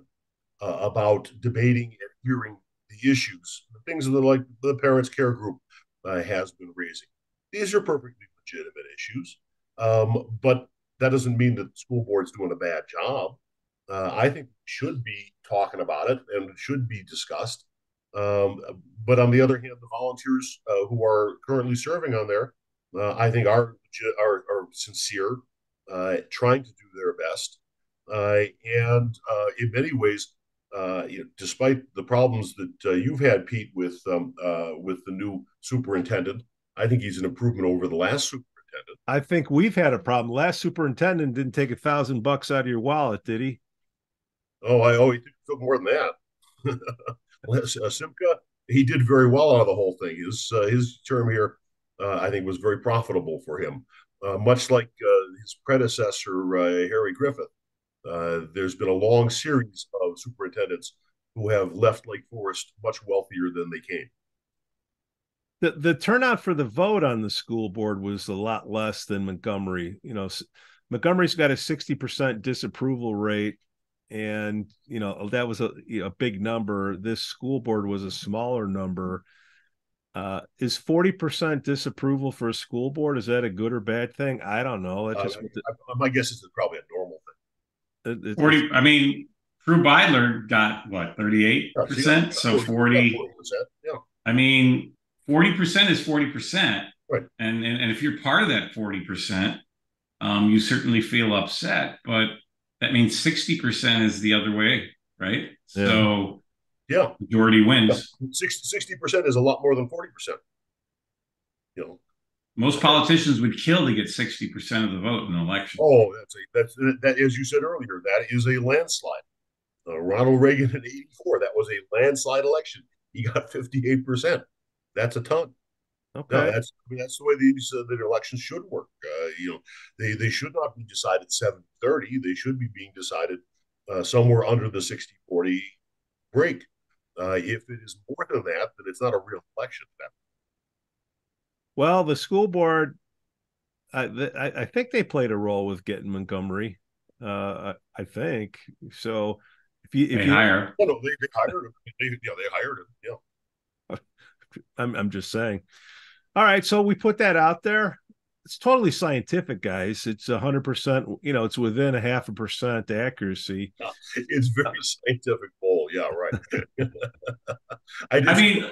uh, about debating and hearing the issues, the things that like the parents' care group has been raising. These are perfectly legitimate issues. Um, but that doesn't mean that the school board's doing a bad job. Uh, I think should be talking about it and it should be discussed. Um, but on the other hand, the volunteers uh, who are currently serving on there, uh, I think are are, are sincere, uh, trying to do their best, uh, and uh, in many ways, you know, despite the problems that you've had, Pete, with um, with the new superintendent, I think he's an improvement over the last superintendent. I think we've had a problem. Last superintendent didn't take a thousand bucks out of your wallet, did he? Oh, I oh he took more than that. (laughs) uh, Simeck, he did very well out of the whole thing. His uh, his term here, uh, I think, was very profitable for him. Uh, much like uh, his predecessor, uh, Harry Griffith. there's been a long series of superintendents who have left Lake Forest much wealthier than they came the the turnout for the vote on the school board was a lot less than Montgomery. You know, Montgomery's got a 60% disapproval rate and you know that was a, a big number this school board was a smaller number uh, is 40% disapproval for a school board is that a good or bad thing i don't know that's just uh, the, my guess is it's probably a normal thing it, 40 i mean Prue Beidler got what, 38%? so 40. Yeah. I mean, 40% is 40%. Right. And, and, and if you're part of that 40%, um, you certainly feel upset, but that means 60% is the other way, right? Yeah. So yeah, majority wins. 60 percent is a lot more than 40 percent. You know, most politicians would kill to get 60 percent of the vote in an election. Oh, that's a that's that as you said earlier, that is a landslide. Uh, Ronald Reagan in '84, that was a landslide election. He got 58 percent. That's a ton. Okay, no, that's I mean, that's the way these uh, the elections should work. Uh, you know, they they should not be decided 7-30. They should be being decided uh, somewhere under the 60-40 break. Uh, if it is more than that, then it's not a real election. Well, the school board, I, I, I think they played a role with getting Montgomery. Uh, I, think so. If you if they you hire, oh, no, they, they hired him. They, yeah, they hired him. Yeah. (laughs) I'm I'm just saying. All right, so we put that out there it's totally scientific, guys. It's a hundred percent. You know, it's within a half a percent accuracy. It's very scientific poll. Yeah, right. (laughs) I, I, mean,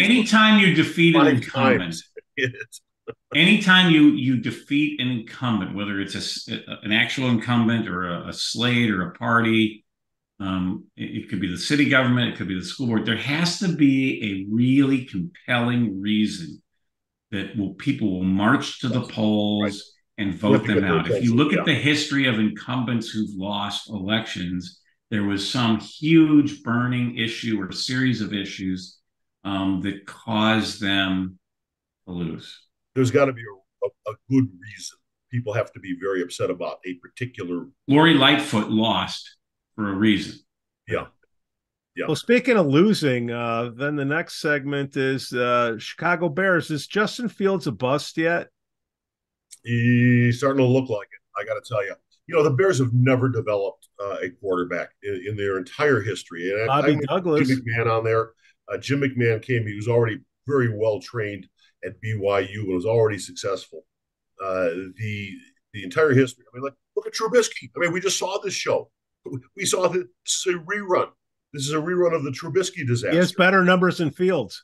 anytime you defeat an incumbent, (laughs) anytime you you defeat an incumbent, whether it's a, an actual incumbent or a, a slate or a party, um, it, it could be the city government, it could be the school board. There has to be a really compelling reason that will people will march to the polls right. and vote them out. If you look yeah. at the history of incumbents who've lost elections, there was some huge burning issue or series of issues um, that caused them to lose. There's got to be a, a, a, good reason. People have to be very upset about a particular. Lori Lightfoot lost for a reason. Yeah. Yeah. Well, speaking of losing, uh, then the next segment is uh, Chicago Bears. Is Justin Fields a bust yet? He's starting to look like it. I got to tell you. You know, the Bears have never developed uh, a quarterback in, in, their entire history. And Bobby I, Douglas. Jim McMahon on there. Uh, Jim McMahon came. He was already very well trained at BYU and was already successful. Uh, the the entire history. I mean, like look at Trubisky. I mean, we just saw this show. We saw this rerun this is a rerun of the Trubisky disaster. He has better numbers than Fields.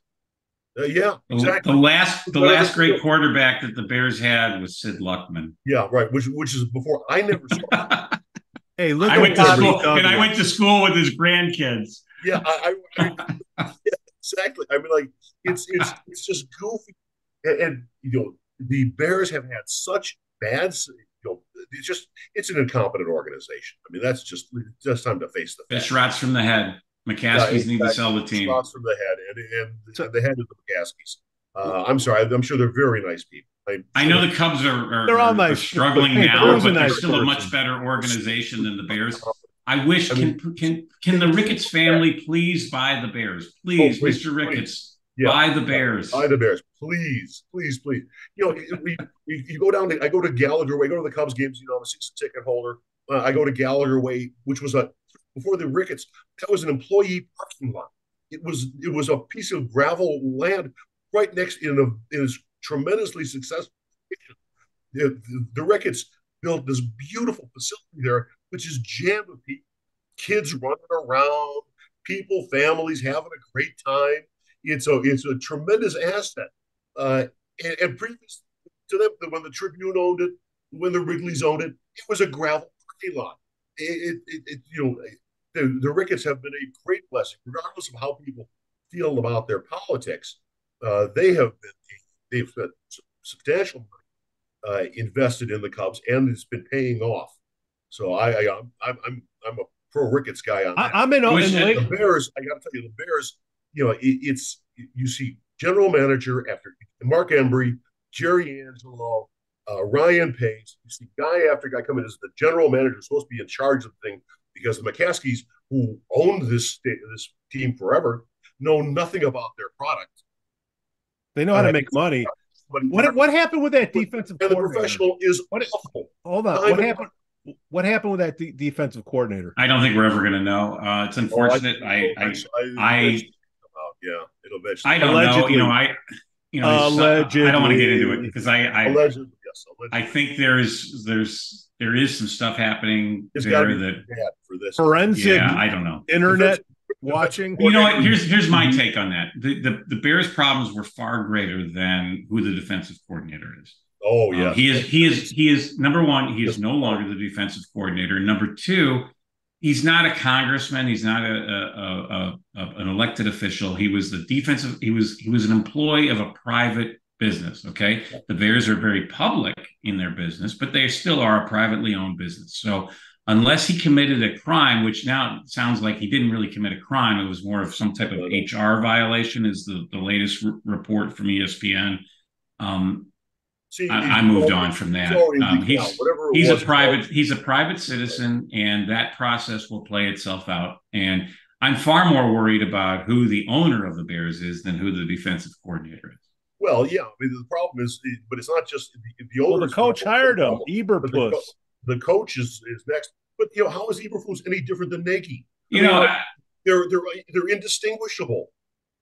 Uh, yeah, exactly. The last, the last great quarterback that the Bears had was Sid Luckman. Yeah, right. Which, which is before I never saw. (laughs) hey, look! I went to school, and I went to school with his grandkids. Yeah, I, I, I (laughs) yeah, exactly. I mean, like it's it's it's just goofy, and, and you know the Bears have had such bad you know, it's just it's an incompetent organization. I mean, that's just just time to face the fish rots from the head. McCaskey's yeah, need to sell the team. Rots from the head, and, and so, the head of the McCaskeys. Uh, I'm sorry, I'm sure they're very nice people. I, I know the Cubs are, are, they're all nice. struggling (laughs) hey, now, but they're still person. a much better organization than the Bears. I wish I mean, can can can the Ricketts family please buy the Bears, please, oh, please Mr. Ricketts. Please yeah. Buy the Bears. Buy the Bears, please, please, please. You know, we, we, you go down to I go to Gallagher Way, I go to the Cubs games. You know, I'm a season ticket holder. Uh, I go to Gallagher Way, which was a before the Ricketts. That was an employee parking lot. It was it was a piece of gravel land right next in a in this tremendously successful. The, the, the Ricketts built this beautiful facility there, which is jammed with people, kids running around, people, families having a great time it's a it's a tremendous asset. Uh, and, and previous to them, when the Tribune owned it, when the Wrigley's owned it, it was a gravel parking lot. It, it, it you know, the, the Ricketts have been a great blessing, regardless of how people feel about their politics. Uh, they have been they've spent substantial money uh, invested in the Cubs, and it's been paying off. So I, I am I'm, I'm I'm a pro Ricketts guy on that. I, am in, in the Bears. I got to tell you, the Bears you know, it, it's you see general manager after Mark Embry, Jerry Angelo, uh, Ryan Pace. You see guy after guy coming as the general manager, supposed to be in charge of the thing because the McCaskeys, who owned this this team forever, know nothing about their product. They know how uh, to make money. What what happened with that defensive? And the professional is what, awful. Hold on. What happened? what happened with that de- defensive coordinator? I don't think we're ever going to know. Uh, it's unfortunate. Oh, I, I, I, I, yeah, it'll eventually. I don't Allegedly. know. You know, I you know, uh, I don't want to get into it because I, I Yes, I think there's there's there is some stuff happening it's there that for this forensic. Yeah, I don't know. Internet watching. You know what? Here's here's my mm-hmm. take on that. The, the the Bears' problems were far greater than who the defensive coordinator is. Oh yeah, um, he is he is he is number one. He is no longer the defensive coordinator. Number two, he's not a congressman. He's not a, a, a, an elected official. He was the defensive. He was he was an employee of a private business. Okay, the Bears are very public in their business, but they still are a privately owned business. So unless he committed a crime, which now sounds like he didn't really commit a crime, it was more of some type of HR violation. Is the the latest r- report from ESPN. Um, See, I, I, moved on from that. Um, he's he's a private he's a private citizen, and that process will play itself out. And I'm far more worried about who the owner of the Bears is than who the defensive coordinator is. Well, yeah, I mean the problem is, but it's not just the, the owner. Well, the coach hired him, Eberflus. The, the, coach is, is next, but you know how is Eberflus any different than Nagy? You I mean, know, they're they're they're indistinguishable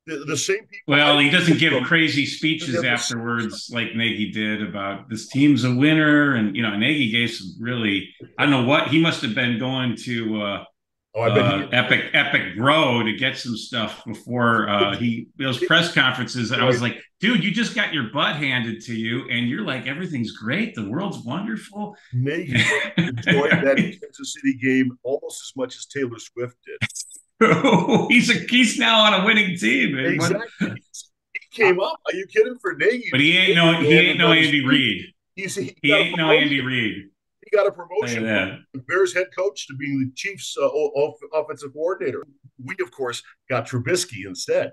the, the same people. Well, he doesn't give crazy speeches afterwards like Nagy did about this team's a winner, and you know Nagy gave some really I don't know what he must have been going to. Uh, Oh, uh, Epic Epic Grow to get some stuff before uh, he those (laughs) press conferences. And I was like, dude, you just got your butt handed to you, and you're like, everything's great, the world's wonderful. Nagy (laughs) enjoyed that Kansas City game almost as much as Taylor Swift did. (laughs) he's a he's now on a winning team. Exactly. he came up. Are you kidding for Nagy? But he ain't no he ain't no Andy Reid. He's he, he ain't no Andy Reid. He got a promotion from Bears head coach to being the Chiefs uh, offensive coordinator. We of course got Trubisky instead,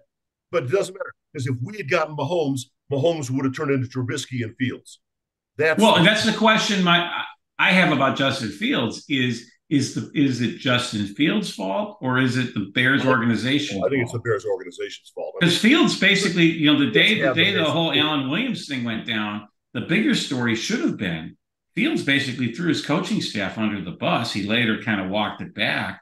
but it doesn't matter because if we had gotten Mahomes, Mahomes would have turned into Trubisky and Fields. That's well, and that's the question my I have about Justin Fields is is the is it Justin Fields' fault or is it the Bears organization? I think it's the Bears organization's fault. Because Fields basically, you know, the day the day the whole Alan Williams thing went down, the bigger story should have been Fields basically threw his coaching staff under the bus. He later kind of walked it back,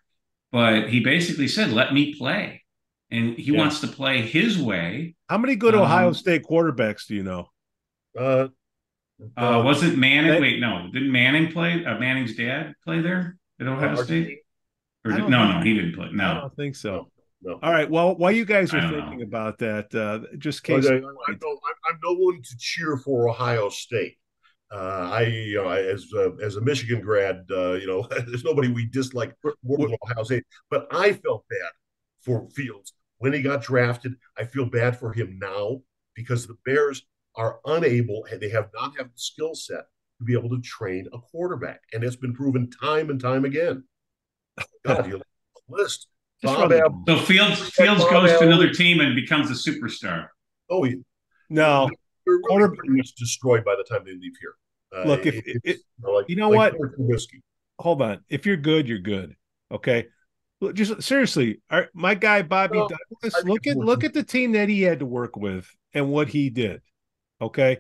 but he basically said, "Let me play," and he yeah. wants to play his way. How many good um, Ohio State quarterbacks do you know? Uh, uh, was it Manning? Wait, no. Didn't Manning play? Uh, Manning's dad play there? At Ohio State? Or did, no, no, he didn't play. No, I don't think so. No. All right. Well, while you guys are thinking know. about that, uh, just case I'm, no, I'm no one to cheer for Ohio State. Uh, I, you know, as uh, as a Michigan grad, uh, you know, (laughs) there's nobody we dislike more than Ohio State. But I felt bad for Fields when he got drafted. I feel bad for him now because the Bears are unable, and they have not have the skill set to be able to train a quarterback, and it's been proven time and time again. God, (laughs) you list. Bob so Fields Fields Bob goes Allen. to another team and becomes a superstar. Oh, yeah. no, they're really pretty much destroyed by the time they leave here. Uh, Look, if it, it, like, you know like what, hold on. If you're good, you're good. Okay. Just seriously, our, my guy Bobby well, Douglas. Look at look at the team that he had to work with and what he did. Okay,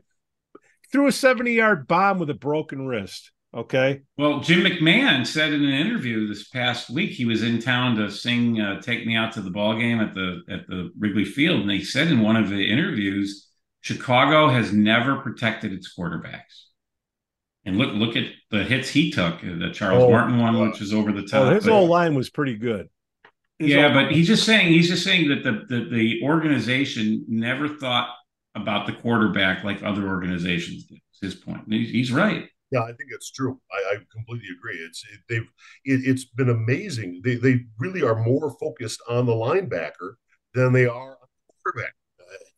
threw a 70 yard bomb with a broken wrist. Okay. Well, Jim McMahon said in an interview this past week he was in town to sing uh, "Take Me Out to the Ball Game" at the at the Wrigley Field, and he said in one of the interviews, Chicago has never protected its quarterbacks. And look look at the hits he took. Uh, the Charles oh, Martin one, which is over the top. Oh, his but, whole line was pretty good. His yeah, but he's just saying he's just saying that the, the the organization never thought about the quarterback like other organizations did. his point. He's right. Yeah, I think it's true. I, I completely agree. It's it, they've it, has been amazing. They they really are more focused on the linebacker than they are on the quarterback.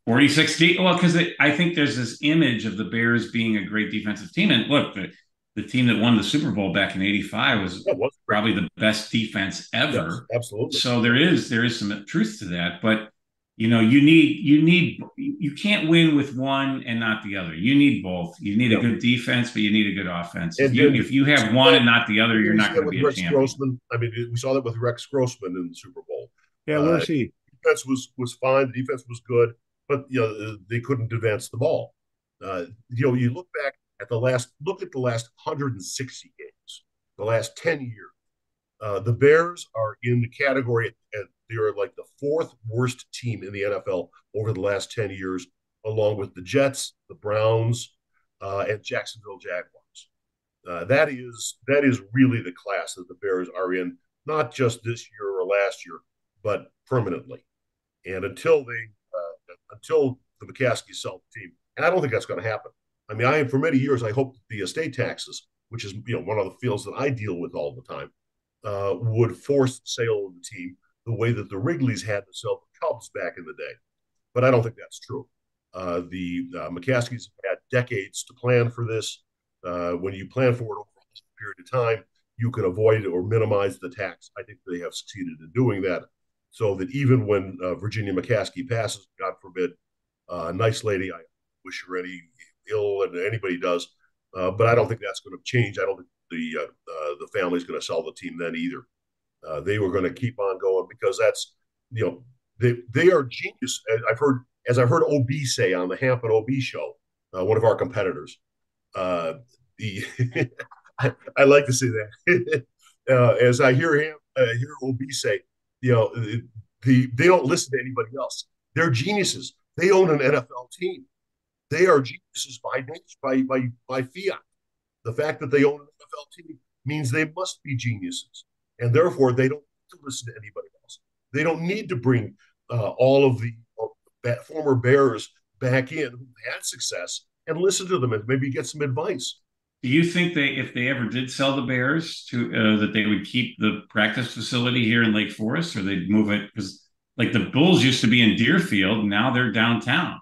46 well because i think there's this image of the bears being a great defensive team and look the, the team that won the super bowl back in 85 was, was probably the best defense ever yes, absolutely so there is there is some truth to that but you know you need you need you can't win with one and not the other. You need both. You need a good defense but you need a good offense. If you, if you have one and not the other you're not going to be Rex a champion. Grossman. i mean we saw that with rex grossman in the super bowl. Yeah where's uh, he defense was was fine. The defense was good but you know they couldn't advance the ball. Uh, you know you look back at the last look at the last 160 games the last 10 years. Uh, the bears are in the category at they're like the fourth worst team in the NFL over the last 10 years, along with the Jets, the Browns, uh, and Jacksonville Jaguars. Uh, that is that is really the class that the Bears are in, not just this year or last year, but permanently. And until they uh, until the McCaskey sell the team, and I don't think that's going to happen. I mean, I for many years I hoped the estate taxes, which is you know one of the fields that I deal with all the time, uh, would force the sale of the team the way that the Wrigleys had to sell the Cubs back in the day. But I don't think that's true. Uh, the uh, McCaskeys had decades to plan for this. Uh, when you plan for it over a period of time, you can avoid or minimize the tax. I think they have succeeded in doing that, so that even when uh, Virginia McCaskey passes, God forbid, uh, nice lady, I wish her any ill, and anybody does. Uh, but I don't think that's going to change. I don't think the uh, the family's going to sell the team then either. Uh, they were going to keep on going because that's you know they they are genius. I've heard as I've heard OB say on the Hampton OB show, uh, one of our competitors. Uh, the I, (laughs) I, like to say that (laughs) uh, as I hear him hear OB say, you know, the they don't listen to anybody else. They're geniuses. They own an NFL team. They are geniuses by nature, by by by fiat. The fact that they own an NFL team means they must be geniuses, and therefore they don't need to listen to anybody else. They don't need to bring uh, all of the uh, former Bears back in who had success and listen to them and maybe get some advice. Do you think they, if they ever did sell the Bears, to uh, that they would keep the practice facility here in Lake Forest, or they'd move it because, like, the Bulls used to be in Deerfield, now they're downtown.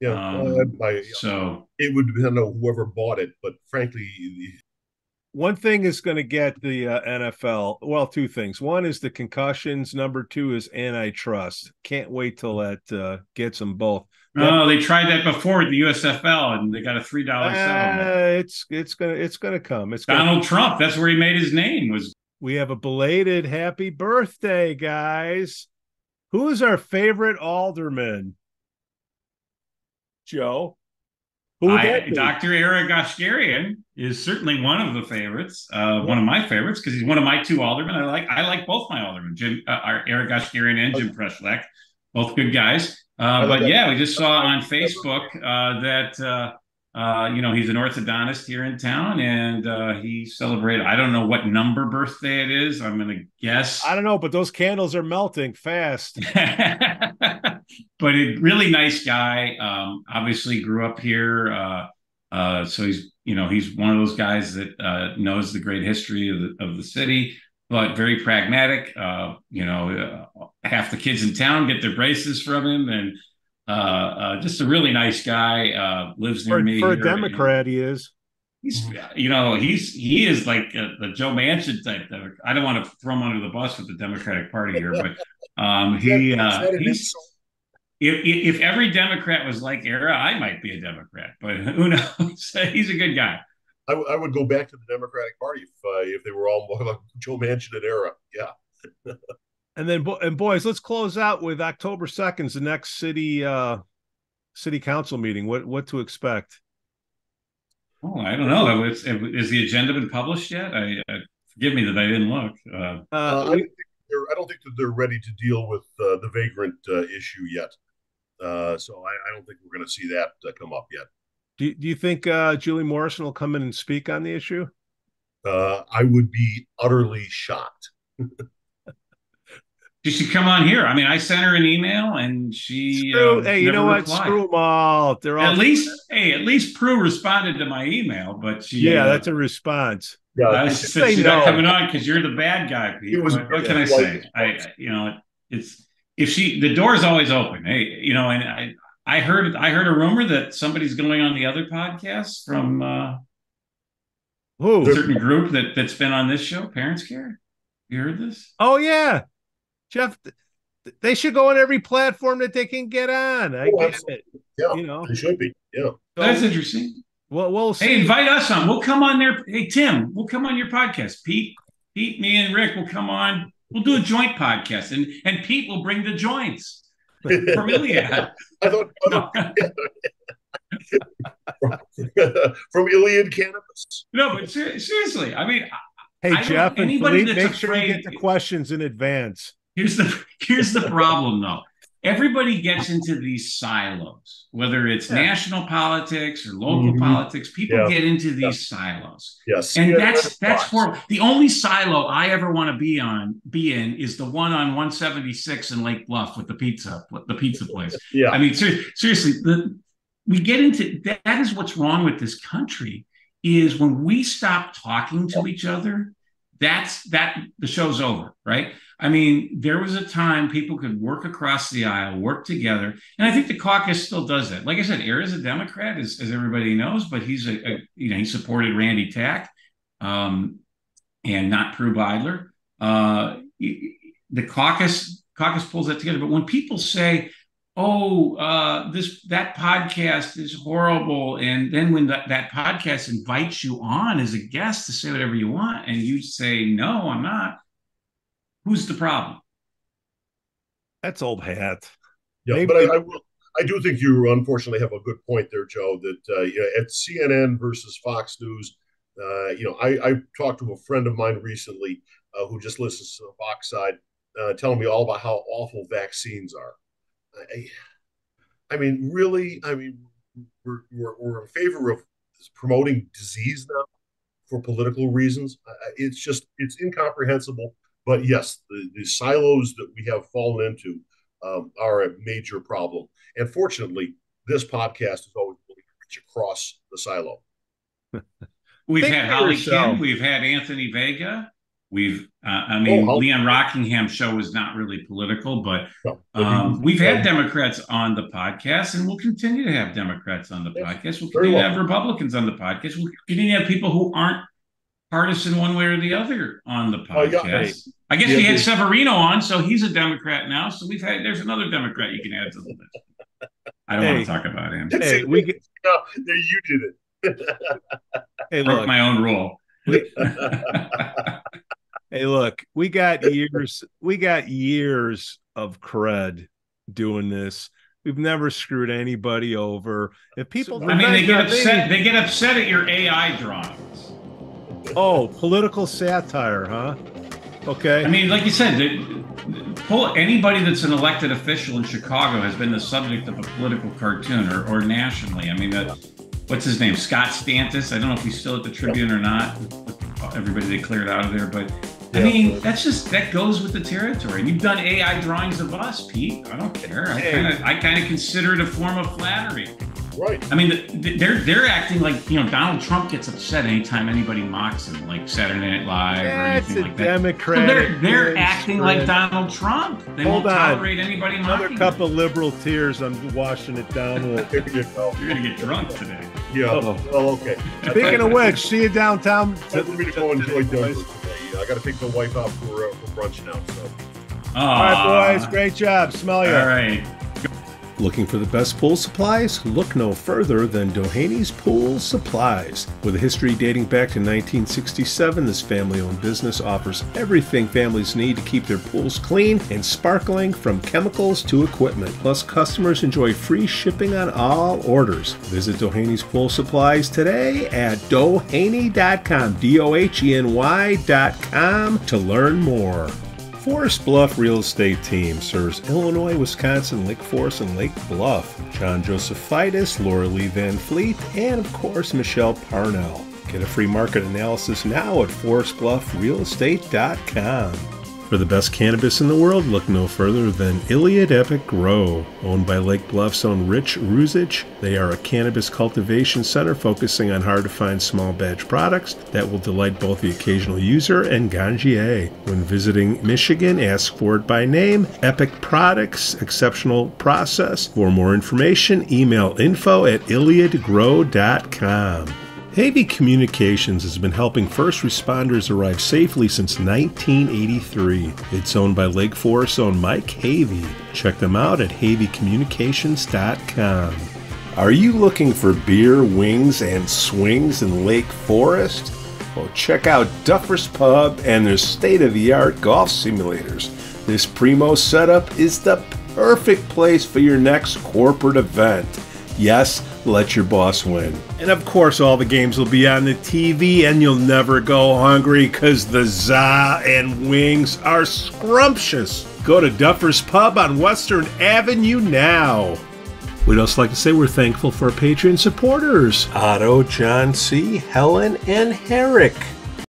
Yeah, um, I, so it would depend on whoever bought it, but frankly, one thing is going to get the uh, NFL. Well, two things. One is the concussions. Number two is antitrust. Can't wait till that uh, gets them both. Oh, they tried that before at the USFL, and they got a three dollar uh, settlement. It's it's gonna it's gonna come. It's Donald gonna... Trump. That's where he made his name. Was we have a belated happy birthday, guys? Who is our favorite alderman? Joe. I, Dr. Ara Goshgarian is certainly one of the favorites, uh, one of my favorites, because he's one of my two aldermen. I like I like both my aldermen, Jim, uh, Ara Goshgarian and Jim Preschlack, both good guys. Uh, but yeah, we just saw on Facebook uh, that uh, uh, you know, he's an orthodontist here in town, and uh, he celebrated. I don't know what number birthday it is. I'm going to guess. I don't know, but those candles are melting fast. (laughs) but a really nice guy. Um, obviously, grew up here, uh, uh, so he's you know he's one of those guys that uh, knows the great history of the of the city. But very pragmatic. Uh, you know, half the kids in town get their braces from him, and uh, uh, just a really nice guy. Uh, lives near for, me. For a Democrat, he is. He's, you know, he's he is like a, the Joe Manchin type. I don't want to throw him under the bus with the Democratic Party here, but um, he uh, he's. If, if every Democrat was like Ara, I might be a Democrat, but who knows? (laughs) he's a good guy. I, I would go back to the Democratic Party if uh, if they were all more like Joe Manchin and Ara. Yeah. (laughs) and then and boys, let's close out with October second, the next city uh city council meeting. What what to expect? Oh, I don't know. Is, is the agenda been published yet? I, I, forgive me that I didn't look. Uh, uh, uh I, don't I, don't think that they're ready to deal with uh, the vagrant uh, issue yet. Uh, so I, I, don't think we're going to see that come up yet. Do, do you think Julie Morrison will come in and speak on the issue? I would be utterly shocked. (laughs) She should come on here. I mean, I sent her an email and she. Screw, uh, hey, you know what? Screw them all. They're all. At least, hey, at least Prue responded to my email, but she. Yeah, uh, that's a response. Yeah, I said she's no. not coming on because you're the bad guy, Pete. Was, what, what can I say? I, you know, it's if she the door is always open. Hey, you know, and I I heard I heard a rumor that somebody's going on the other podcast from uh, Who? a certain group that that's been on this show, Parents Care. You heard this? Oh yeah. Jeff, they should go on every platform that they can get on. I oh, get it. Yeah, you know, they should be. Yeah, that's interesting. Well, we'll see. Hey, invite us on. We'll come on there. Hey, Tim, we'll come on your podcast. Pete, Pete, me, and Rick will come on. We'll do a joint podcast, and and Pete will bring the joints (laughs) from Iliad. I thought, I thought from Iliad Cannabis. No, but ser- seriously, I mean, hey I Jeff and Philippe, make sure you get the questions in advance. Here's the here's the problem though. Everybody gets into these silos, whether it's yeah. national politics or local mm-hmm. politics. People yeah. get into these yeah. silos. Yes, and that's that's for the only silo I ever want to be on. Be in is the one on 176 in Lake Bluff with the pizza, the pizza place. (laughs) yeah, I mean, ser- seriously, the, we get into that is what's wrong with this country is when we stop talking to each other that's that the show's over, right? I mean, there was a time people could work across the aisle, work together, and I think the caucus still does that. Like I said, Ara is a Democrat, as, as everybody knows, but he's a, a, you know he supported Randy Tack, um, and not Prue Beidler. Uh, the caucus caucus pulls that together. But when people say, oh uh, this that podcast is horrible and then when that, that podcast invites you on as a guest to say whatever you want and you say no i'm not who's the problem that's old hat yeah Maybe. but I, I, will i do think you unfortunately have a good point there joe that uh, you know, at cnn versus fox news uh, you know I, I talked to a friend of mine recently uh, who just listens to the fox side uh, telling me all about how awful vaccines are I, I mean, really, I mean, we're, we're, we're in favor of promoting disease now for political reasons. It's just, it's incomprehensible. But yes, the, the silos that we have fallen into um, are a major problem. And fortunately, this podcast is always going to reach across the silo. (laughs) we've Think had Holly Kim, we've had Anthony Vega, We've, uh, I mean, oh, Leon Rockingham show was not really political, but um, (laughs) we've had Democrats on the podcast, and we'll continue to have Democrats on the podcast. We'll continue well. to have Republicans on the podcast. We'll continue to have people who aren't partisan one way or the other on the podcast. Oh, yeah. I guess yeah, we had Severino on, so he's a Democrat now. So we've had there's another Democrat you can add to the list. I don't hey, want to talk about him. Hey, we get, no, you did it. hey, look, my own rule. (laughs) Hey, look, we got years. We got years of cred doing this. We've never screwed anybody over. If people, I mean, they get upset. They get upset at your AI drawings. Oh, political satire, huh? Okay. I mean, like you said, pull anybody that's an elected official in Chicago has been the subject of a political cartoon, or, or nationally. I mean, that, what's his name? Scott Stantis. I don't know if he's still at the Tribune or not. Everybody they cleared out of there, but I yeah. mean, that's just that goes with the territory. And you've done AI drawings of us, Pete. I don't care. I kind of I kind of consider it a form of flattery. Right. I mean, they're they're acting like you know Donald Trump gets upset anytime anybody mocks him, like Saturday Night Live or anything like that. Democrat. So they're they're acting like Donald Trump. They Hold won't on. tolerate anybody mocking. Another mocking cup them. of liberal tears. I'm washing it down with. There you go. You're gonna get drunk today. Yeah. Oh. Well, okay. (laughs) Speaking of which, see you downtown. Time for me to go enjoy Denver. I got to take the wife out for, uh, for brunch now. So. All right, boys. Great job. Smell you. All right. Looking for the best pool supplies? Look no further than Doheny's Pool Supplies. With a history dating back to 1967, this family owned business offers everything families need to keep their pools clean and sparkling from chemicals to equipment. Plus, customers enjoy free shipping on all orders. Visit Doheny's Pool Supplies today at doheny.com, D O H E N Y.com to learn more. Forest Bluff Real Estate Team serves Illinois, Wisconsin, Lake Forest, and Lake Bluff. John Josephitis, Laura Lee Van Fleet, and of course Michelle Parnell. Get a free market analysis now at forestbluffrealestate.com. For the best cannabis in the world, look no further than Iliad Epic Grow. Owned by Lake Bluff's own Rich Ruzich, they are a cannabis cultivation center focusing on hard to find small batch products that will delight both the occasional user and ganjier. When visiting Michigan, ask for it by name. Epic Products, exceptional process. For more information, email info at iliadgrow.com. Havey Communications has been helping first responders arrive safely since 1983. It's owned by Lake Forest own Mike Havey. Check them out at haveycommunications.com. Are you looking for beer, wings, and swings in Lake Forest? Well, check out Duffer's Pub and their state of the art golf simulators. This Primo setup is the perfect place for your next corporate event. Yes, let your boss win. And of course, all the games will be on the TV, and you'll never go hungry because the za and wings are scrumptious. Go to Duffer's Pub on Western Avenue now. We'd also like to say we're thankful for our Patreon supporters Otto, John C., Helen, and Herrick.